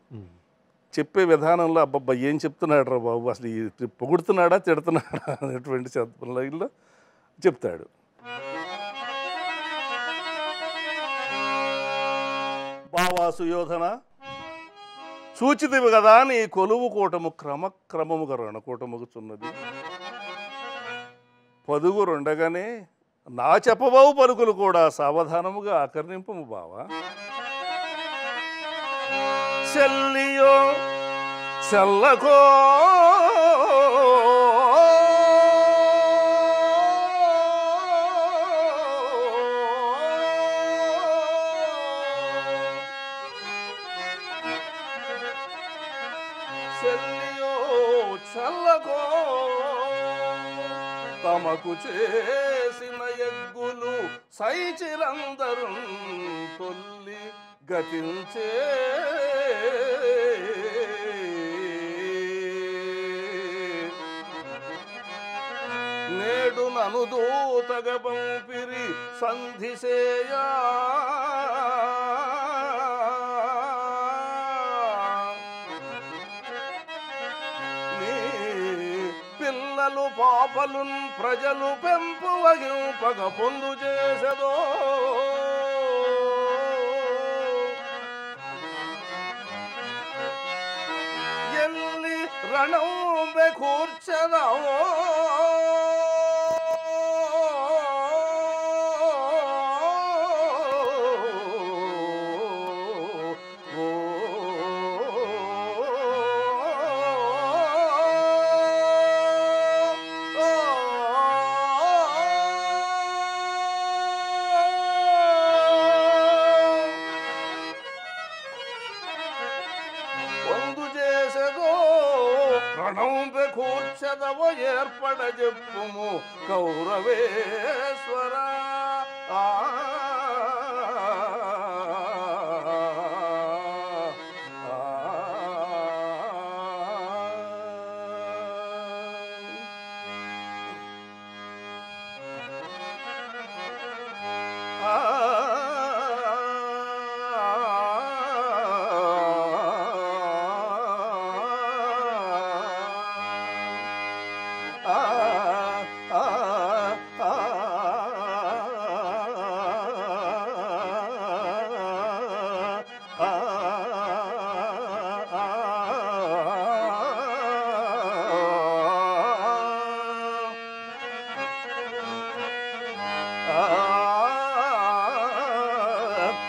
చెప్పే విధానంలో అబ్బబ్బా ఏం చెప్తున్నాడు రా బాబు? అసలు ఈ పొగుడుతున్నాడా తిడుతున్నాడా అనేటువంటి సందర్భంలో చెప్తాడు. బావా సుయోధన సూచితివి కదా నీ కొలువు కూటము క్రమక్రమముగా రణకూటముగుచున్నది. పదుగురుండగానే నా చెప్పబావు పలుకులు కూడా సావధానముగా ఆకర్ణింపము బావా. చెల్లియో చల్లకో. చెల్లియో చల్లకో. తమకు చేసిన ఎగ్గులు సైచిరందరు తొల్లి గతించే నేడు నను దూతగ పంపిరి సంధిసేయా పిల్లలు పాపలు ప్రజలు పెంపు వగింపగ పొందు చేసదో. ఎల్లి రణం ఏర్పడ చెప్పుము. కౌరవేశ్వరా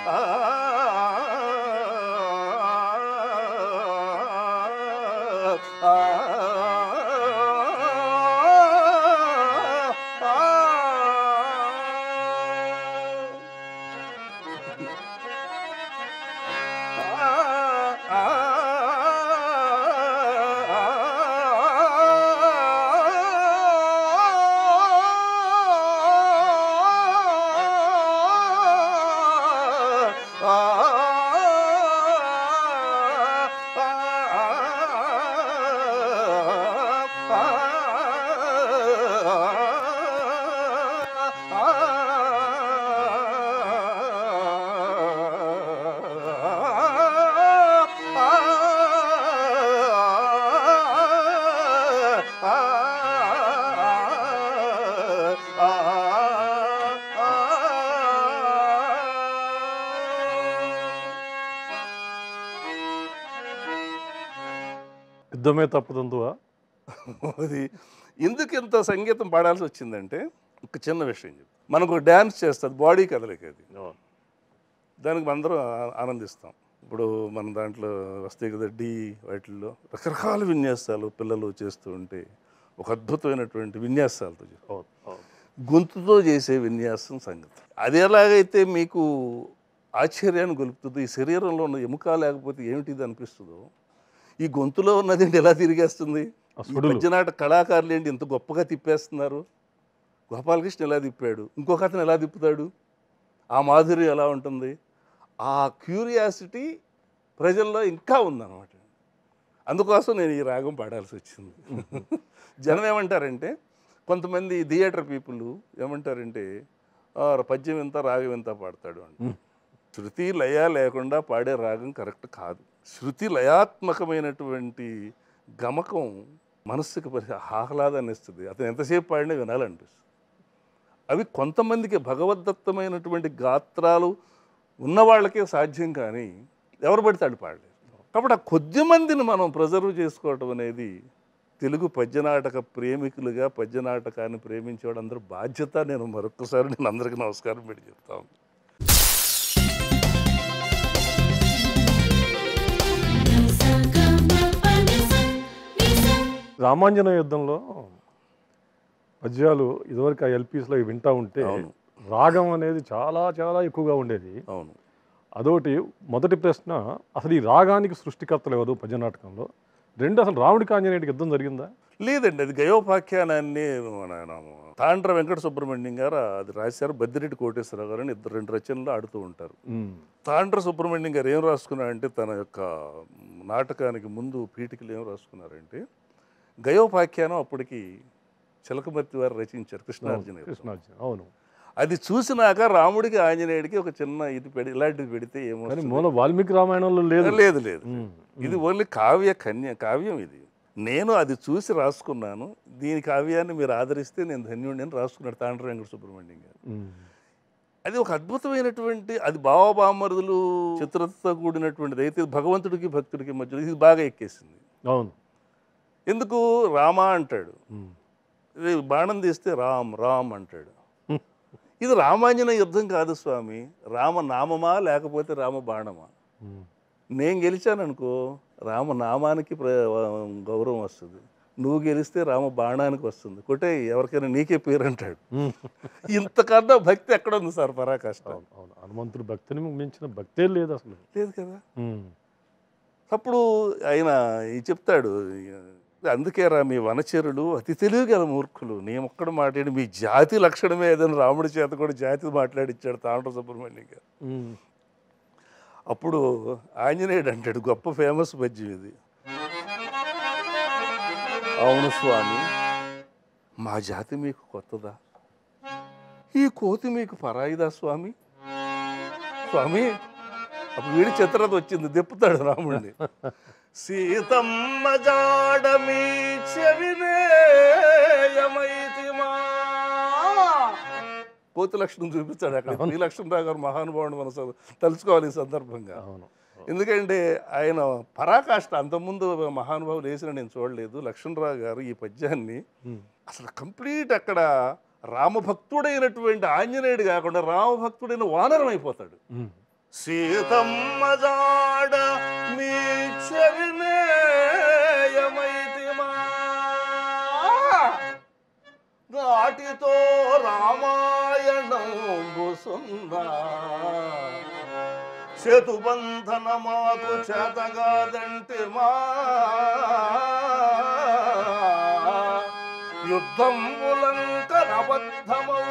ah. యుద్ధమే తప్పదందువా? అది ఎందుకు ఇంత సంగీతం పాడాల్సి వచ్చిందంటే ఒక చిన్న విషయం చెప్పు మనకు డ్యాన్స్ చేస్తుంది బాడీ కదలిక అది దానికి అందరం ఆ- ఆనందిస్తాం. ఇప్పుడు మన దాంట్లో వస్తాయి కదా డి వాటిల్లో రకరకాల విన్యాసాలు పిల్లలు చేస్తూ ఉంటే ఒక అద్భుతమైనటువంటి విన్యాసాలతో గొంతుతో చేసే విన్యాసం సంగతి. అది ఎలాగైతే మీకు ఆశ్చర్యాన్ని గొలుపుతుందో ఈ శరీరంలో ఉన్న ఎముక లేకపోతే ఏమిటి ఇది అనిపిస్తుందో ఈ గొంతులో ఉన్నది ఏంటి ఎలా తిరిగేస్తుంది. పద్యనాట కళాకారులు ఏంటి? ఇంత గొప్పగా తిప్పేస్తున్నారు. గోపాలకృష్ణ ఎలా తిప్పాడు? ఇంకొక అతను ఎలా తిప్పుతాడు? ఆ మాధుర్యం ఎలా ఉంటుంది? ఆ క్యూరియాసిటీ ప్రజల్లో ఇంకా ఉందన్నమాట. అందుకోసం నేను ఈ రాగం పాడాల్సి వచ్చింది. జనం ఏమంటారంటే కొంతమంది థియేటర్ పీపుల్ ఏమంటారంటే "ఆ, పద్యం ఎంత రాగం ఎంత పాడతాడు అంటే శృతి లయ లేకుండా పాడే రాగం కరెక్ట్ కాదు. శృతి లయాత్మకమైనటువంటి గమకం మనస్సుకి పరి ఆహ్లాదాన్ని ఇస్తుంది అతను ఎంతసేపు పాడినా వినాలనిపిస్తుంది. అవి కొంతమందికి భగవద్దత్తమైనటువంటి గాత్రాలు ఉన్నవాళ్ళకే సాధ్యం కానీ ఎవరు పడితే వాళ్ళు పాడలేరు కాబట్టి ఆ కొద్ది మందిని మనం ప్రిజర్వ్ చేసుకోవటం అనేది తెలుగు పద్యనాటక ప్రేమికులుగా పద్యనాటకాన్ని ప్రేమించేవాడు అందరూ బాధ్యత. నేను మరొకసారి నేను అందరికీ నమస్కారం పెట్టి చెప్తాను రామాంజన యుద్ధంలో పద్యాలు ఇదివరకు ఆ ఎల్పీస్లో వింటా ఉంటే. రాగం అనేది చాలా చాలా ఎక్కువగా ఉండేది. అవును. అదొకటి. మొదటి ప్రశ్న అసలు ఈ రాగానికి సృష్టికర్తలు ఎవరు పద్యనాటకంలో? రెండు అసలు రాముడికి ఆంజనేయుడికి యుద్ధం జరిగిందా? లేదండి అది గయోపాఖ్యానాన్ని తాండ్ర వెంకట సుబ్రహ్మణ్యం గారు అది రాశారు. బద్దిరెడ్డి కోటేశ్వరరావు గారు అని ఇద్దరు రెండు రచనలు ఆడుతూ ఉంటారు. తాండ్ర సుబ్రహ్మణ్యం గారు ఏం రాసుకున్నారంటే తన యొక్క నాటకానికి ముందు పీఠికలు ఏం రాసుకున్నారంటే గయోపాఖ్యానం అప్పటికి చిలకమర్తి వారు రచించారు కృష్ణార్జున. కృష్ణార్జున అవును. అది చూసినాక రాముడికి ఆంజనేయుడికి ఒక చిన్న ఇది పెడి ఇలాంటిది పెడితే ఏమో మూల వాల్మీకి రామాయణంలో లేదు. లేదు లేదు. ఇది ఓన్లీ కావ్య కన్య కావ్యం ఇది. నేను అది చూసి రాసుకున్నాను. దీని కావ్యాన్ని మీరు ఆదరిస్తే నేను ధన్యుడిని అని రాసుకున్నాడు తాండ్ర వెంకట సుబ్రహ్మణ్యం గారు. అది ఒక అద్భుతమైనటువంటి అది బావబామరుదులు చిత్రతతో కూడినటువంటిది. అయితే భగవంతుడికి భక్తుడికి మధ్యలో ఇది బాగా ఎక్కేసింది. అవును. ఎందుకు రామ అంటాడు. ఇది బాణం తీస్తే రామ్ రామ్ అంటాడు ఇది రామాంజన యుద్ధం కాదు స్వామి రామనామమా లేకపోతే రామ బాణమా. నేను గెలిచాననుకో రామనామానికి ప్ర గౌరవం వస్తుంది నువ్వు గెలిస్తే రామ బాణానికి వస్తుంది కొట్టే ఎవరికైనా నీకే పేరు అంటాడు. ఇంతకన్నా భక్తి ఎక్కడ ఉంది సార్ పరాకాష్ట హనుమంతుడు భక్తిని మించిన భక్తే లేదు అసలు లేదు కదా. అప్పుడు ఆయన చెప్తాడు అందుకే రా మీ వనచరులు అతి తెలివిగల మూర్ఖులు. నేను ఒక్కడ మాట్లాడి మీ జాతి లక్షణమే ఏదైనా రాముడి చేత కూడా జాతి మాట్లాడిచ్చాడు తాండ్ర సుబ్రహ్మణ్యం గారు. అప్పుడు ఆంజనేయుడు అంటాడు గొప్ప ఫేమస్ పద్యం ఇది. అవును స్వామి మా జాతి మీకు కొత్తదా? ఈ కోతి మీకు పరాయిదా స్వామి? స్వామి అప్పుడు వీడి చిత్రత వచ్చింది దిప్పుతాడు రాముడిని. సీతమ్మ జాడమీ చెవినేయమైతిమా కోతి లక్షణం చూపిస్తాడు అక్కడ. శ్రీ లక్ష్మణరావు గారు మహానుభావుడు మన తలుచుకోవాలి ఈ సందర్భంగా. అవును. ఎందుకంటే ఆయన పరాకాష్ట అంతకుముందు మహానుభావులు వేసిన నేను చూడలేదు. లక్ష్మణరావు గారు ఈ పద్యాన్ని. అసలు కంప్లీట్ అక్కడ రామభక్తుడైనటువంటి ఆంజనేయుడు కాకుండా రామభక్తుడైన వానరం అయిపోతాడు. సీతమ్మ జాడ మీ చెవినేయమైతిమా నాటితో రామాయణంబుసుందా శతుబంధన మాకు చేతగాదంటే మా యుద్ధం యుద్ధంబులంకనబద్ధమౌ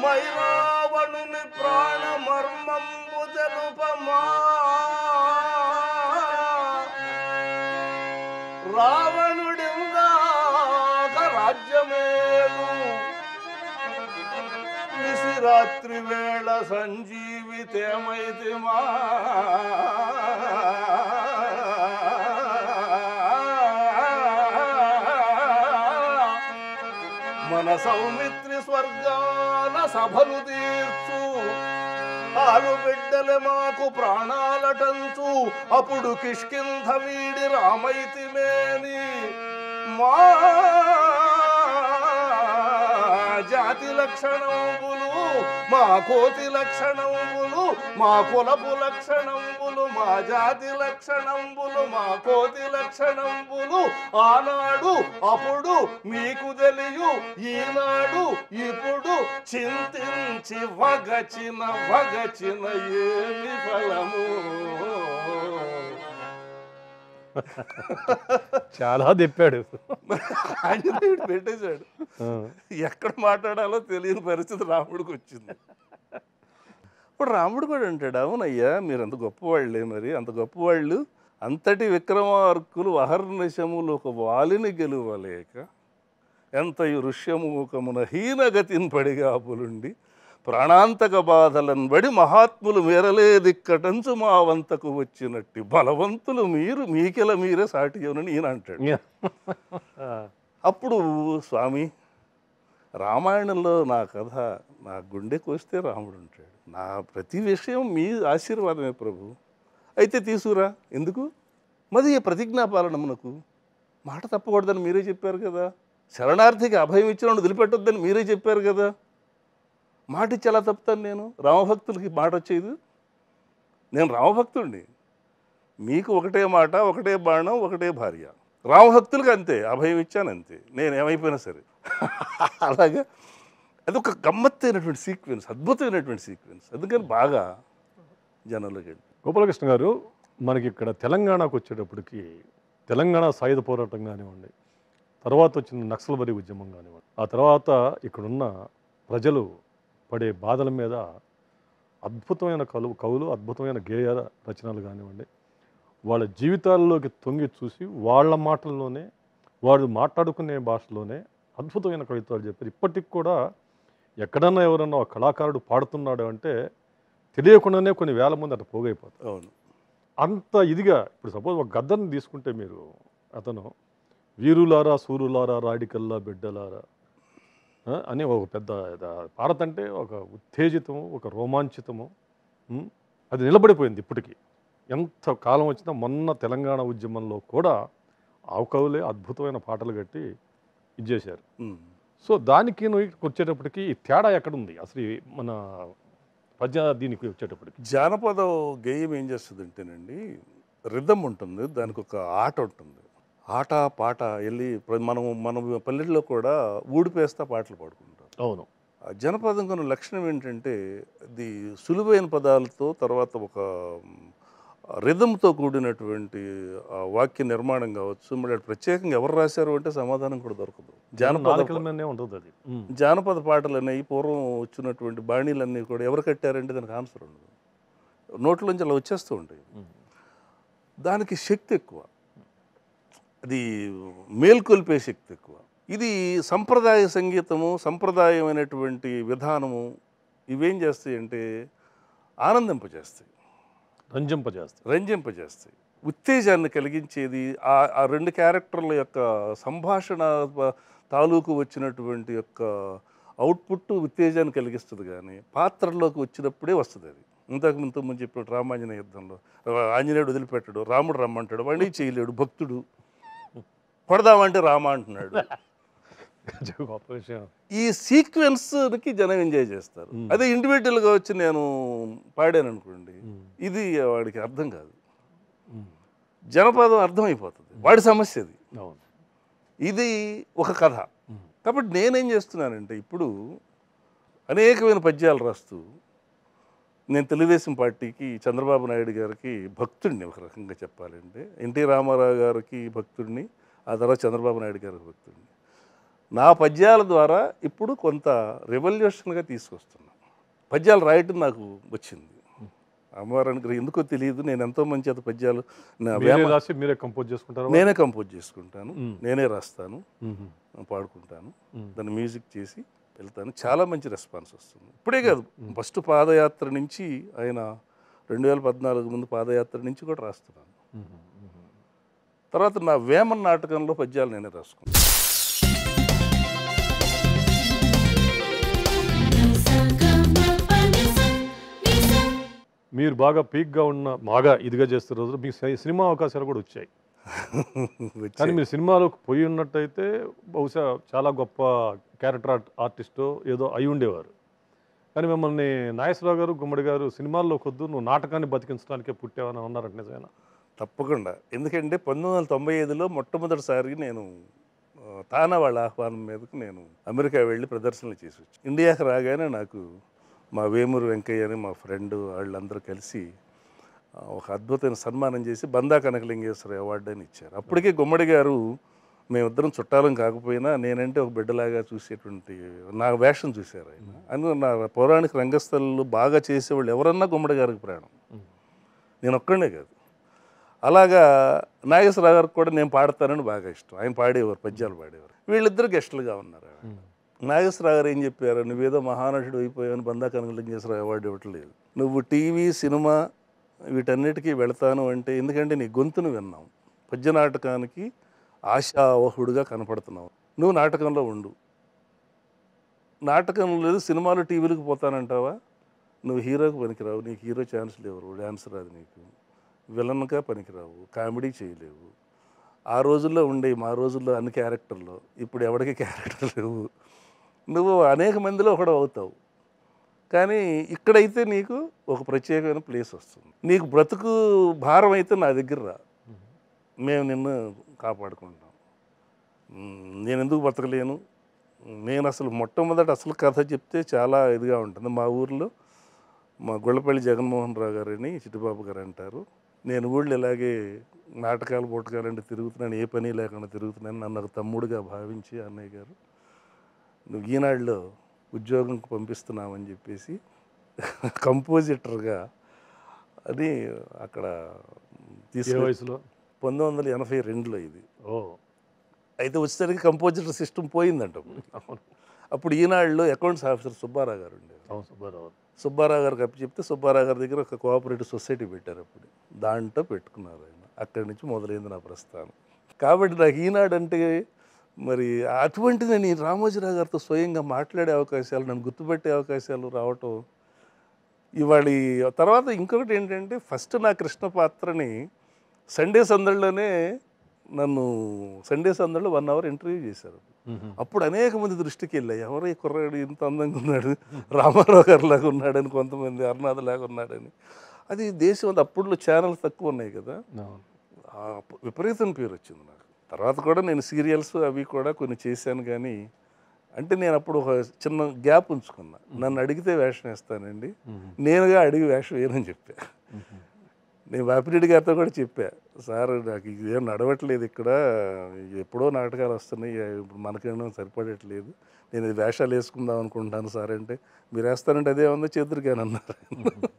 మైరా ప్రాణ ప్రాణమర్మంబు తెలుపమా రావణుడిందాక రాజ్యమేలు నిశిరాత్రి వేళ సంజీవితేమైతిమా. మన సౌమిత్రి స్వర్గాన సభలు తీర్చు ఆలు బిడ్డలే మాకు ప్రాణాలటంచు. అప్పుడు కిష్కింధ వీడి రామైతిమేని. మా జాతి లక్షణంబులు మా కోతి లక్షణంబులు మా కులపు లక్షణంబులు మా జాతి లక్షణంబులు మా కోతి లక్షణంబులు ఆనాడు అప్పుడు మీకు తెలియు ఈనాడు ఇప్పుడు చింతించి వగచిన వగచిన ఏమి ఫలము? చాలా తిప్పాడు. పెట్టేశాడు. ఎక్కడ మాట్లాడాలో తెలియని పరిస్థితి రాముడికి వచ్చింది. ఇప్పుడు రాముడు కూడా అంటాడు అవునయ్యా మీరు అంత గొప్పవాళ్ళే మరి. అంత గొప్పవాళ్ళు అంతటి విక్రమార్కులు అహర్నిశములు ఒక వాలిని గెలువలేక ఎంత ఋష్యముఖమున హీనగతిని పడిగా పులుండి ప్రాణాంతక బాధలను బడి మహాత్ములు మేరలేదిక్కటంచు మా వంతకు వచ్చినట్టి బలవంతులు మీరు మీకెల మీరే సాటి అని ఈయన అంటాడు. అప్పుడు స్వామి రామాయణంలో నా కథ నా గుండె కోస్తే రాముడు ఉంటాడు. నా ప్రతి విషయం మీ ఆశీర్వాదమే ప్రభు. అయితే తీసుకురా. ఎందుకు? మరి ఈ ప్రతిజ్ఞాపాలనమునకు మాట తప్పకూడదని మీరే చెప్పారు కదా. శరణార్థికి అభయం ఇచ్చిన వదిలిపెట్టొద్దని మీరే చెప్పారు కదా. మాట ఇచ్చి ఎలా తప్పుతాను నేను. రామభక్తులకి మాట వచ్చేది నేను రామభక్తుడిని. మీకు ఒకటే మాట ఒకటే బాణం ఒకటే భార్య. రామభక్తులకు అంతే అభయం ఇచ్చాను అంతే. నేను ఏమైపోయినా సరే. అలాగా అదొక గమ్మత్తైనటువంటి సీక్వెన్స్ అద్భుతమైనటువంటి సీక్వెన్స్. అందుకని బాగా జనంలోకి వెళ్ళి. గోపాలకృష్ణ గారు మనకి ఇక్కడ తెలంగాణకు వచ్చేటప్పటికి తెలంగాణ సాయుధ పోరాటం కానివ్వండి తర్వాత వచ్చిన నక్సల్బరీ ఉద్యమం కానివ్వండి ఆ తర్వాత ఇక్కడున్న ప్రజలు పడే బాధల మీద అద్భుతమైన కలు కవులు అద్భుతమైన గేయ రచనలు కానివ్వండి వాళ్ళ జీవితాల్లోకి తొంగి చూసి వాళ్ళ మాటల్లోనే వాళ్ళు మాట్లాడుకునే భాషలోనే అద్భుతమైన కవిత్వాలు చెప్పారు. ఇప్పటికి కూడా ఎక్కడన్నా ఎవరన్నా ఒక కళాకారుడు పాడుతున్నాడు అంటే తెలియకుండానే కొన్ని వేల మంది అట్లా పోగైపోతారు. అవును. అంత ఇదిగా ఇప్పుడు సపోజ్ ఒక గద్దర్ని తీసుకుంటే మీరు అతను వీరులారా సూరులారా రాడికల్లా బిడ్డలారా అని ఒక పెద్ద భారత్ అంటే ఒక ఉత్తేజితము ఒక రోమాంచితము. అది నిలబడిపోయింది ఇప్పటికీ. ఎంత కాలం వచ్చినా మొన్న తెలంగాణ ఉద్యమంలో కూడా ఆ కవులే అద్భుతమైన పాటలు కట్టి ఇచ్చేశారు. సో దానికి వచ్చేటప్పటికి ఈ తేడా ఎక్కడుంది? అసలు మన పద్య దీనికి వచ్చేటప్పటికి. జానపద గేయం ఏం చేస్తుంది అంటేనండి రిధం ఉంటుంది దానికి ఒక ఆట ఉంటుంది. ఆట పాట వెళ్ళి మనం మనం పల్లెల్లో కూడా ఊడిపేస్తా పాటలు పాడుకుంటాం. అవును. జనపదం కొన్ని లక్షణం ఏంటంటే ఇది సులువైన పదాలతో తర్వాత ఒక రిధంతో కూడినటువంటి వాక్య నిర్మాణం కావచ్చు మరి అది ప్రత్యేకంగా ఎవరు రాశారు అంటే సమాధానం కూడా దొరకదు. జానపద అది. జానపద పాటలు అనేవి పూర్వం వచ్చినటువంటి బాణీలన్నీ కూడా ఎవరు కట్టారంటే దానికి ఆన్సర్ ఉండదు. నోట్లోంచి అలా వచ్చేస్తూ ఉంటాయి. దానికి శక్తి ఎక్కువ. అది మేల్కొల్పే శక్తి ఎక్కువ. ఇది సంప్రదాయ సంగీతము సంప్రదాయమైనటువంటి విధానము ఇవేం చేస్తాయి అంటే ఆనందింపజేస్తాయి. రంజింపజేస్తాయి. రంజింపజేస్తాయి. ఉత్తేజాన్ని కలిగించేది ఆ ఆ రెండు క్యారెక్టర్ల యొక్క సంభాషణ తాలూకు వచ్చినటువంటి యొక్క అవుట్పుట్ ఉత్తేజాన్ని కలిగిస్తుంది కానీ పాత్రలోకి వచ్చినప్పుడే వస్తుంది అది. ఇంతకు ముందు ముందు చెప్పినట్టు రామాంజనేయ యుద్ధంలో ఆంజనేయుడు వదిలిపెట్టాడు రాముడు రమ్మంటాడు వాడిని చేయలేడు భక్తుడు. కొడదామంటే రామ అంటున్నాడు. గొప్ప విషయం. ఈ సీక్వెన్స్కి జనం ఎంజాయ్ చేస్తారు. అదే ఇండివిజువల్గా వచ్చి నేను పాడాను అనుకోండి. ఇది వాడికి అర్థం కాదు. జనపదం అర్థమైపోతుంది. వాడి సమస్య అది. ఇది ఒక కథ. కాబట్టి నేనేం చేస్తున్నానంటే ఇప్పుడు అనేకమైన పద్యాలు రాస్తూ నేను తెలుగుదేశం పార్టీకి చంద్రబాబు నాయుడు గారికి భక్తుడిని ఒక రకంగా చెప్పాలంటే ఎన్టీ రామారావు గారికి భక్తుడిని ఆ తర్వాత చంద్రబాబు నాయుడు గారికి భక్తుడిని నా పద్యాల ద్వారా ఇప్పుడు కొంత రెవల్యూషన్గా తీసుకొస్తున్నా. పద్యాలు రాయటం నాకు వచ్చింది. అమ్మవారానికి ఎందుకో తెలియదు. నేను ఎంతో మంచి అది పద్యాలు రాసి మీరే కంపోజ్ చేసుకుంటారా? నేనే కంపోజ్ చేసుకుంటాను. నేనే రాస్తాను. పాడుకుంటాను. దాన్ని మ్యూజిక్ చేసి వెళ్తాను. చాలా మంచి రెస్పాన్స్ వస్తుంది. ఇప్పుడే కాదు. ఫస్ట్ పాదయాత్ర నుంచి ఆయన రెండు వేల పద్నాలుగు ముందు పాదయాత్ర నుంచి కూడా రాస్తున్నాను. తర్వాత నా వేమన్ నాటకంలో పద్యాలు నేనే రాసుకున్నాను మీరు బాగా పీక్గా ఉన్న బాగా ఇదిగా చేస్తున్న రోజులు మీకు సినిమా అవకాశాలు కూడా వచ్చాయి. కానీ. మీరు సినిమాలోకి పోయి ఉన్నట్టయితే బహుశా చాలా గొప్ప క్యారెక్టర్ ఆర్ట్ ఆర్టిస్టో ఏదో అయి ఉండేవారు. కానీ మిమ్మల్ని నాగేశ్వరరావు గారు గుమ్మడి గారు సినిమాల్లో కొద్దు నువ్వు నాటకాన్ని బతికించడానికే పుట్టావని అన్నారంట నిజమేనా? తప్పకుండా. ఎందుకంటే పంతొమ్మిది వందల తొంభై ఐదులో మొట్టమొదటిసారి నేను తానా వాళ్ళ ఆహ్వానం మీదకు నేను అమెరికా వెళ్ళి ప్రదర్శనలు చేసి వచ్చి. ఇండియాకి రాగానే నాకు మా వేమూరు వెంకయ్య అని మా ఫ్రెండ్ వాళ్ళందరూ కలిసి ఒక అద్భుతమైన సన్మానం చేసి బందా కనకలింగేశ్వర అవార్డు అని ఇచ్చారు. అప్పటికే గుమ్మడి గారు మేమిద్దరం చుట్టాలం కాకపోయినా నేనంటే ఒక బిడ్డలాగా చూసేటువంటి నా వేషం చూశారు ఆయన. అని నా పౌరాణిక రంగస్థలంలో బాగా చేసేవాళ్ళు ఎవరన్నా గుమ్మడి గారికి ప్రాణం. నేను ఒక్కడే కాదు. అలాగా నాగేశ్వరరావు గారికి కూడా నేను పాడతానని బాగా ఇష్టం. ఆయన పాడేవారు పద్యాలు పాడేవారు. వీళ్ళిద్దరు గెస్టులుగా ఉన్నారు నాగేశ్వరరావు గారు ఏం చెప్పారు? నువ్వేదో మహానటుడు అయిపోయావని బందా కనకలింగేశ్వరరావు అవార్డు ఇవ్వట్లేదు నువ్వు టీవీ సినిమా వీటన్నిటికీ వెళతాను అంటే ఎందుకంటే నీ గొంతును విన్నాం. పద్య నాటకానికి ఆశావహుడుగా కనపడుతున్నావు. నువ్వు నాటకంలో ఉండు. నాటకం లేదు సినిమాలు టీవీలకు పోతానంటావా? నువ్వు హీరోకి పనికిరావు. నీకు హీరో ఛాన్స్ లేవు. డ్యాన్స్ రాదు నీకు. విలన్గా పనికిరావు కామెడీ చేయలేవు. ఆ రోజుల్లో ఉండే మా రోజుల్లో అన్ని క్యారెక్టర్లు ఇప్పుడు ఎవరికి క్యారెక్టర్ లేవు. నువ్వు అనేక మందిలో ఒకడు అవుతావు. కానీ ఇక్కడైతే నీకు ఒక ప్రత్యేకమైన ప్లేస్ వస్తుంది. నీకు బ్రతుకు భారం అయితే నా దగ్గర రా. మేము నిన్ను కాపాడుకుంటాం. నేను ఎందుకు బ్రతకలేను? నేను అసలు మొట్టమొదట అసలు కథ చెప్తే చాలా ఇదిగా ఉంటుంది. మా ఊర్లో మా గుళ్ళపల్లి జగన్మోహన్ రావు గారని చిట్టుబాబు గారు అంటారు. నేను ఊళ్ళో ఇలాగే నాటకాలు పుట్టకాలంటే తిరుగుతున్నాను. ఏ పని లేకుండా తిరుగుతున్నాను. నన్ను ఒక తమ్ముడుగా భావించి అన్నయ్య గారు నువ్వు ఈనాడులో ఉద్యోగం పంపిస్తున్నామని చెప్పేసి కంపోజిటర్గా అది అక్కడ తీసుకు వయసులో? పంతొమ్మిది వందల ఎనభై రెండులో ఇది. ఓ. అయితే వచ్చేసరికి కంపోజిటర్ సిస్టమ్ పోయిందంట అప్పుడు. ఈనాడులో అకౌంట్స్ ఆఫీసర్ సుబ్బారావు గారు అవును సుబ్బారావు సుబ్బారావు గారికి అప్పు చెప్తే సుబ్బారావు గారి దగ్గర ఒక కోఆపరేటివ్ సొసైటీ పెట్టారు అప్పుడు. దాంట్లో పెట్టుకున్నారు ఆయన. అక్కడి నుంచి మొదలైంది నా ప్రస్థానం. కాబట్టి నాకు ఈనాడంటే మరి అటువంటి నేను రామోజీరావు గారితో స్వయంగా మాట్లాడే అవకాశాలు నన్ను గుర్తుపెట్టే అవకాశాలు రావటం ఇవాళ తర్వాత ఇంకొకటి ఏంటంటే ఫస్ట్ నా కృష్ణ పాత్రని సండే సందడిలోనే నన్ను సండే సందడిలో వన్ అవర్ ఇంటర్వ్యూ చేశారు. అప్పుడు అనేక మంది దృష్టికి వెళ్ళాయి. ఎవరు ఈ కుర్రాడు ఇంత అందంగా ఉన్నాడు రామారావు గారు లాగా ఉన్నాడని కొంతమంది అరునాథ్ లాగా ఉన్నాడని. అది దేశం అంతా అప్పుడులో ఛానల్స్ తక్కువ ఉన్నాయి కదా. విపరీతం పేరు వచ్చింది నాకు. తర్వాత కూడా నేను సీరియల్స్ అవి కూడా కొన్ని చేశాను కానీ అంటే నేను అప్పుడు ఒక చిన్న గ్యాప్ ఉంచుకున్నా. నన్ను అడిగితే వేషం వేస్తానండి. నేనుగా అడిగి వేషం వేయనని చెప్పా. నేను బాపిరెడ్డి గారితో కూడా చెప్పా సార్ నాకు ఇదేం నడవట్లేదు ఇక్కడ. ఎప్పుడో నాటకాలు వస్తున్నాయి. ఇప్పుడు మనకేమో సరిపడట్లేదు. నేను ఇది వేషాలు వేసుకుందాం అనుకుంటాను సార్ అంటే మీరు వేస్తానంటే అదే ఉందో చేతురికాని అన్నారు.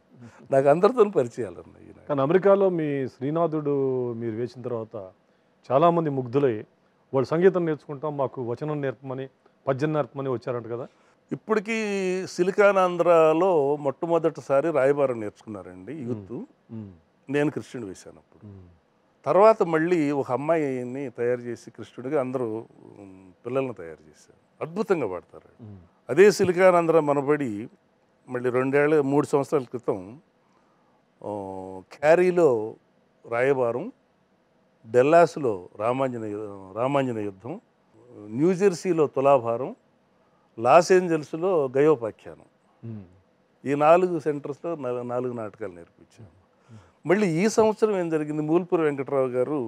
నాకు అందరితో పరిచయాలు ఉన్నాయి. కానీ అమెరికాలో మీ శ్రీనాథుడు మీరు వేసిన తర్వాత చాలామంది ముగ్ధులై వాళ్ళు సంగీతం నేర్చుకుంటాం మాకు వచనం నేర్పమని పద్యం నేర్పమని వచ్చారంట కదా? ఇప్పటికీ సిలికానాంధ్రలో మొట్టమొదటిసారి రాయబారం నేర్చుకున్నారండి యూత్. నేను కృష్ణుడు వేశాను అప్పుడు. తర్వాత మళ్ళీ ఒక అమ్మాయిని తయారు చేసి కృష్ణుడిగా అందరూ పిల్లల్ని తయారు చేశారు. అద్భుతంగా పాడతారు అదే సిలికానాంధ్ర మనబడి మళ్ళీ రెండేళ్ళ మూడు సంవత్సరాల క్రితం క్యారీలో రాయబారం డెల్లాస్లో రామాంజనేయ రామాంజన యుద్ధం న్యూజెర్సీలో తులాభారం లాస్ ఏంజల్స్లో గయోపాఖ్యానం. ఈ నాలుగు సెంటర్స్లో నాలుగు నాటకాలు నేర్పించాను. మళ్ళీ ఈ సంవత్సరం ఏం జరిగింది? మూల్పూరి వెంకటరావు గారు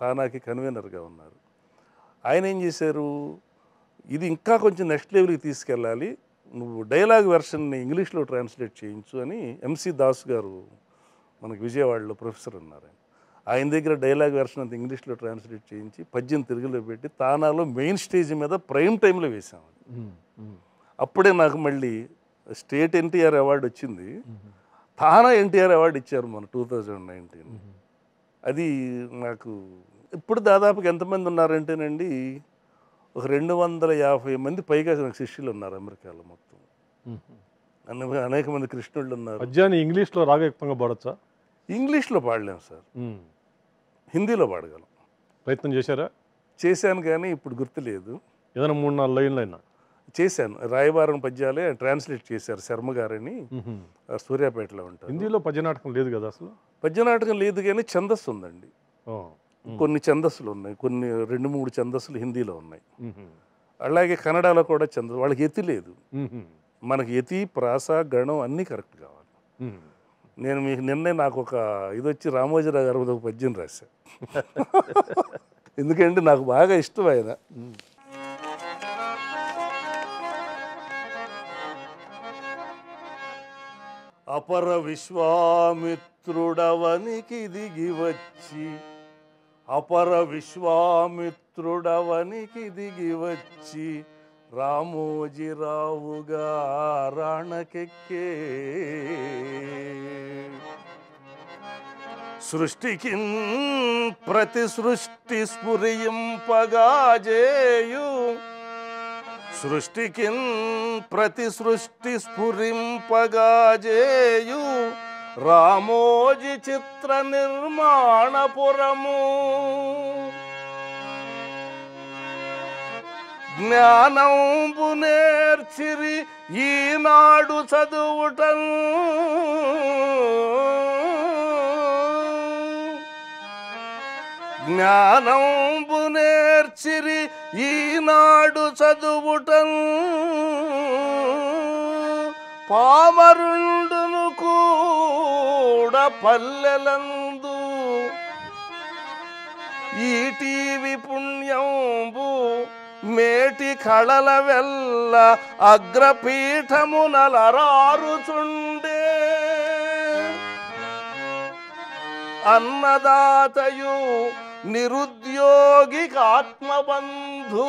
తానాకి కన్వీనర్గా ఉన్నారు. ఆయన ఏం చేశారు? ఇది ఇంకా కొంచెం నెక్స్ట్ లెవెల్కి తీసుకెళ్ళాలి. నువ్వు డైలాగ్ వెర్షన్ని ఇంగ్లీష్లో ట్రాన్స్లేట్ చేయించు అని ఎంసి దాస్ గారు మనకి విజయవాడలో ప్రొఫెసర్ ఉన్నారు ఆయన. ఆయన దగ్గర డైలాగ్ వెర్షన్ అంత ఇంగ్లీష్లో ట్రాన్స్లేట్ చేయించి పద్యం తెలుగులో పెట్టి తానాలో మెయిన్ స్టేజ్ మీద ప్రైమ్ టైంలో వేసాం ఉమ్, ఉమ్, అప్పుడే నాకు మళ్ళీ స్టేట్ ఎన్టీఆర్ అవార్డు వచ్చింది. తానా ఎన్టీఆర్ అవార్డు ఇచ్చారు మన టూ థౌజండ్ నైన్టీన్ అది నాకు ఇప్పుడు దాదాపుగా ఎంతమంది ఉన్నారంటేనండి ఒక రెండు వందల యాభై మంది పైగా నాకు శిష్యులు ఉన్నారు అమెరికాలో మొత్తం. అనేక మంది కృష్ణుళ్ళు ఉన్నారు. పద్యాన్ని ఇంగ్లీష్లో రాగయుక్తంగా పాడొచ్చా? ఇంగ్లీష్లో పాడలేం సార్. హిందీలో పాడగలం. ప్రయత్నం చేశారా? చేశాను కానీ ఇప్పుడు గుర్తులేదు. ఏదైనా మూడు నాలుగు లైన్లు అయినా. చేశాను. రాయబారం పద్యాలే ట్రాన్స్లేట్ చేశారు శర్మ గారని. సూర్యాపేటలో ఉంటారు. హిందీలో పద్యనాటకం లేదు కదా అసలు? పద్యనాటకం లేదు కానీ ఛందస్సు ఉందండి. కొన్ని ఛందస్సులు ఉన్నాయి. కొన్ని రెండు మూడు ఛందస్సులు హిందీలో ఉన్నాయి. అలాగే కన్నడలో కూడా ఛందస్సు వాళ్ళకి ఎతి లేదు. మనకి యతి ప్రాస గణం అన్నీ కరెక్ట్ కావాలి. నేను మీకు నిన్నే నాకు ఒక ఇది వచ్చి రామోజీరావు గారు ఒక పద్యం రాశా. ఎందుకంటే నాకు బాగా ఇష్టం ఆయన. అపర విశ్వామిత్రుడవనికి దిగి వచ్చి అపర విశ్వామిత్రుడవనికి దిగి వచ్చి రామోజీరావుగా రాణకెక్కే. సృష్టికి ప్రతి సృష్టి స్ఫురింపగాజేయు సృష్టికి ప్రతి సృష్టి స్ఫురింపగాజేయు. రామోజి చిత్ర నిర్మాణపురము జ్ఞానంబు నేర్చిరి ఈనాడు చదువుటం జ్ఞానంబు నేర్చిరి ఈనాడు చదువుటం పామరుండును కూడా పల్లెలందు. ఈటీవి పుణ్యంబు మేటి కళల వెల్ల అగ్రపీఠమునలరారుచుండే అన్నదాతయు నిరుద్యోగికి ఆత్మబంధు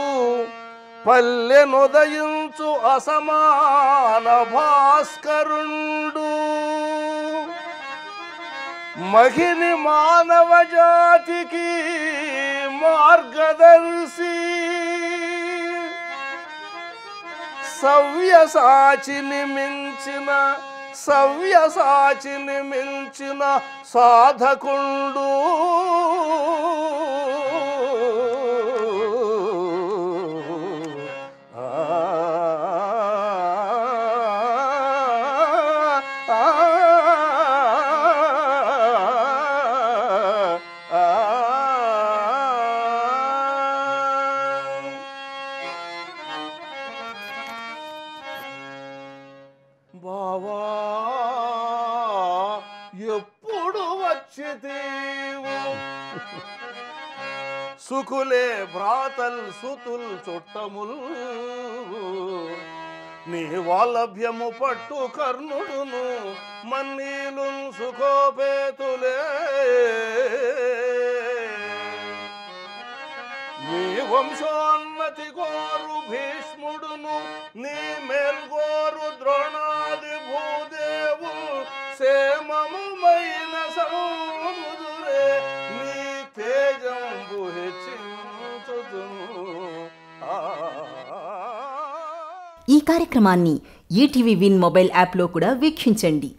పల్లెనొదయించు అసమాన భాస్కరుండు. మహిని మానవ జాతికి మార్గదర్శి. సవ్యసాచిని మించిన సవ్యసాచిని మించిన సాధకుండు. భ్రాతల్ సుతుల్ చుట్టముల్. నీ వాలభ్యము పట్టు కర్ణుడును మన్నీలు సుఖోపేతులే. నీ వంశోన్నతి కోరు భీష్ముడును నీ మేల్గోరు ద్రోణ ఈ కార్యక్రమాన్ని ఈటీవీ విన్ మొబైల్ యాప్లో కూడా వీక్షించండి.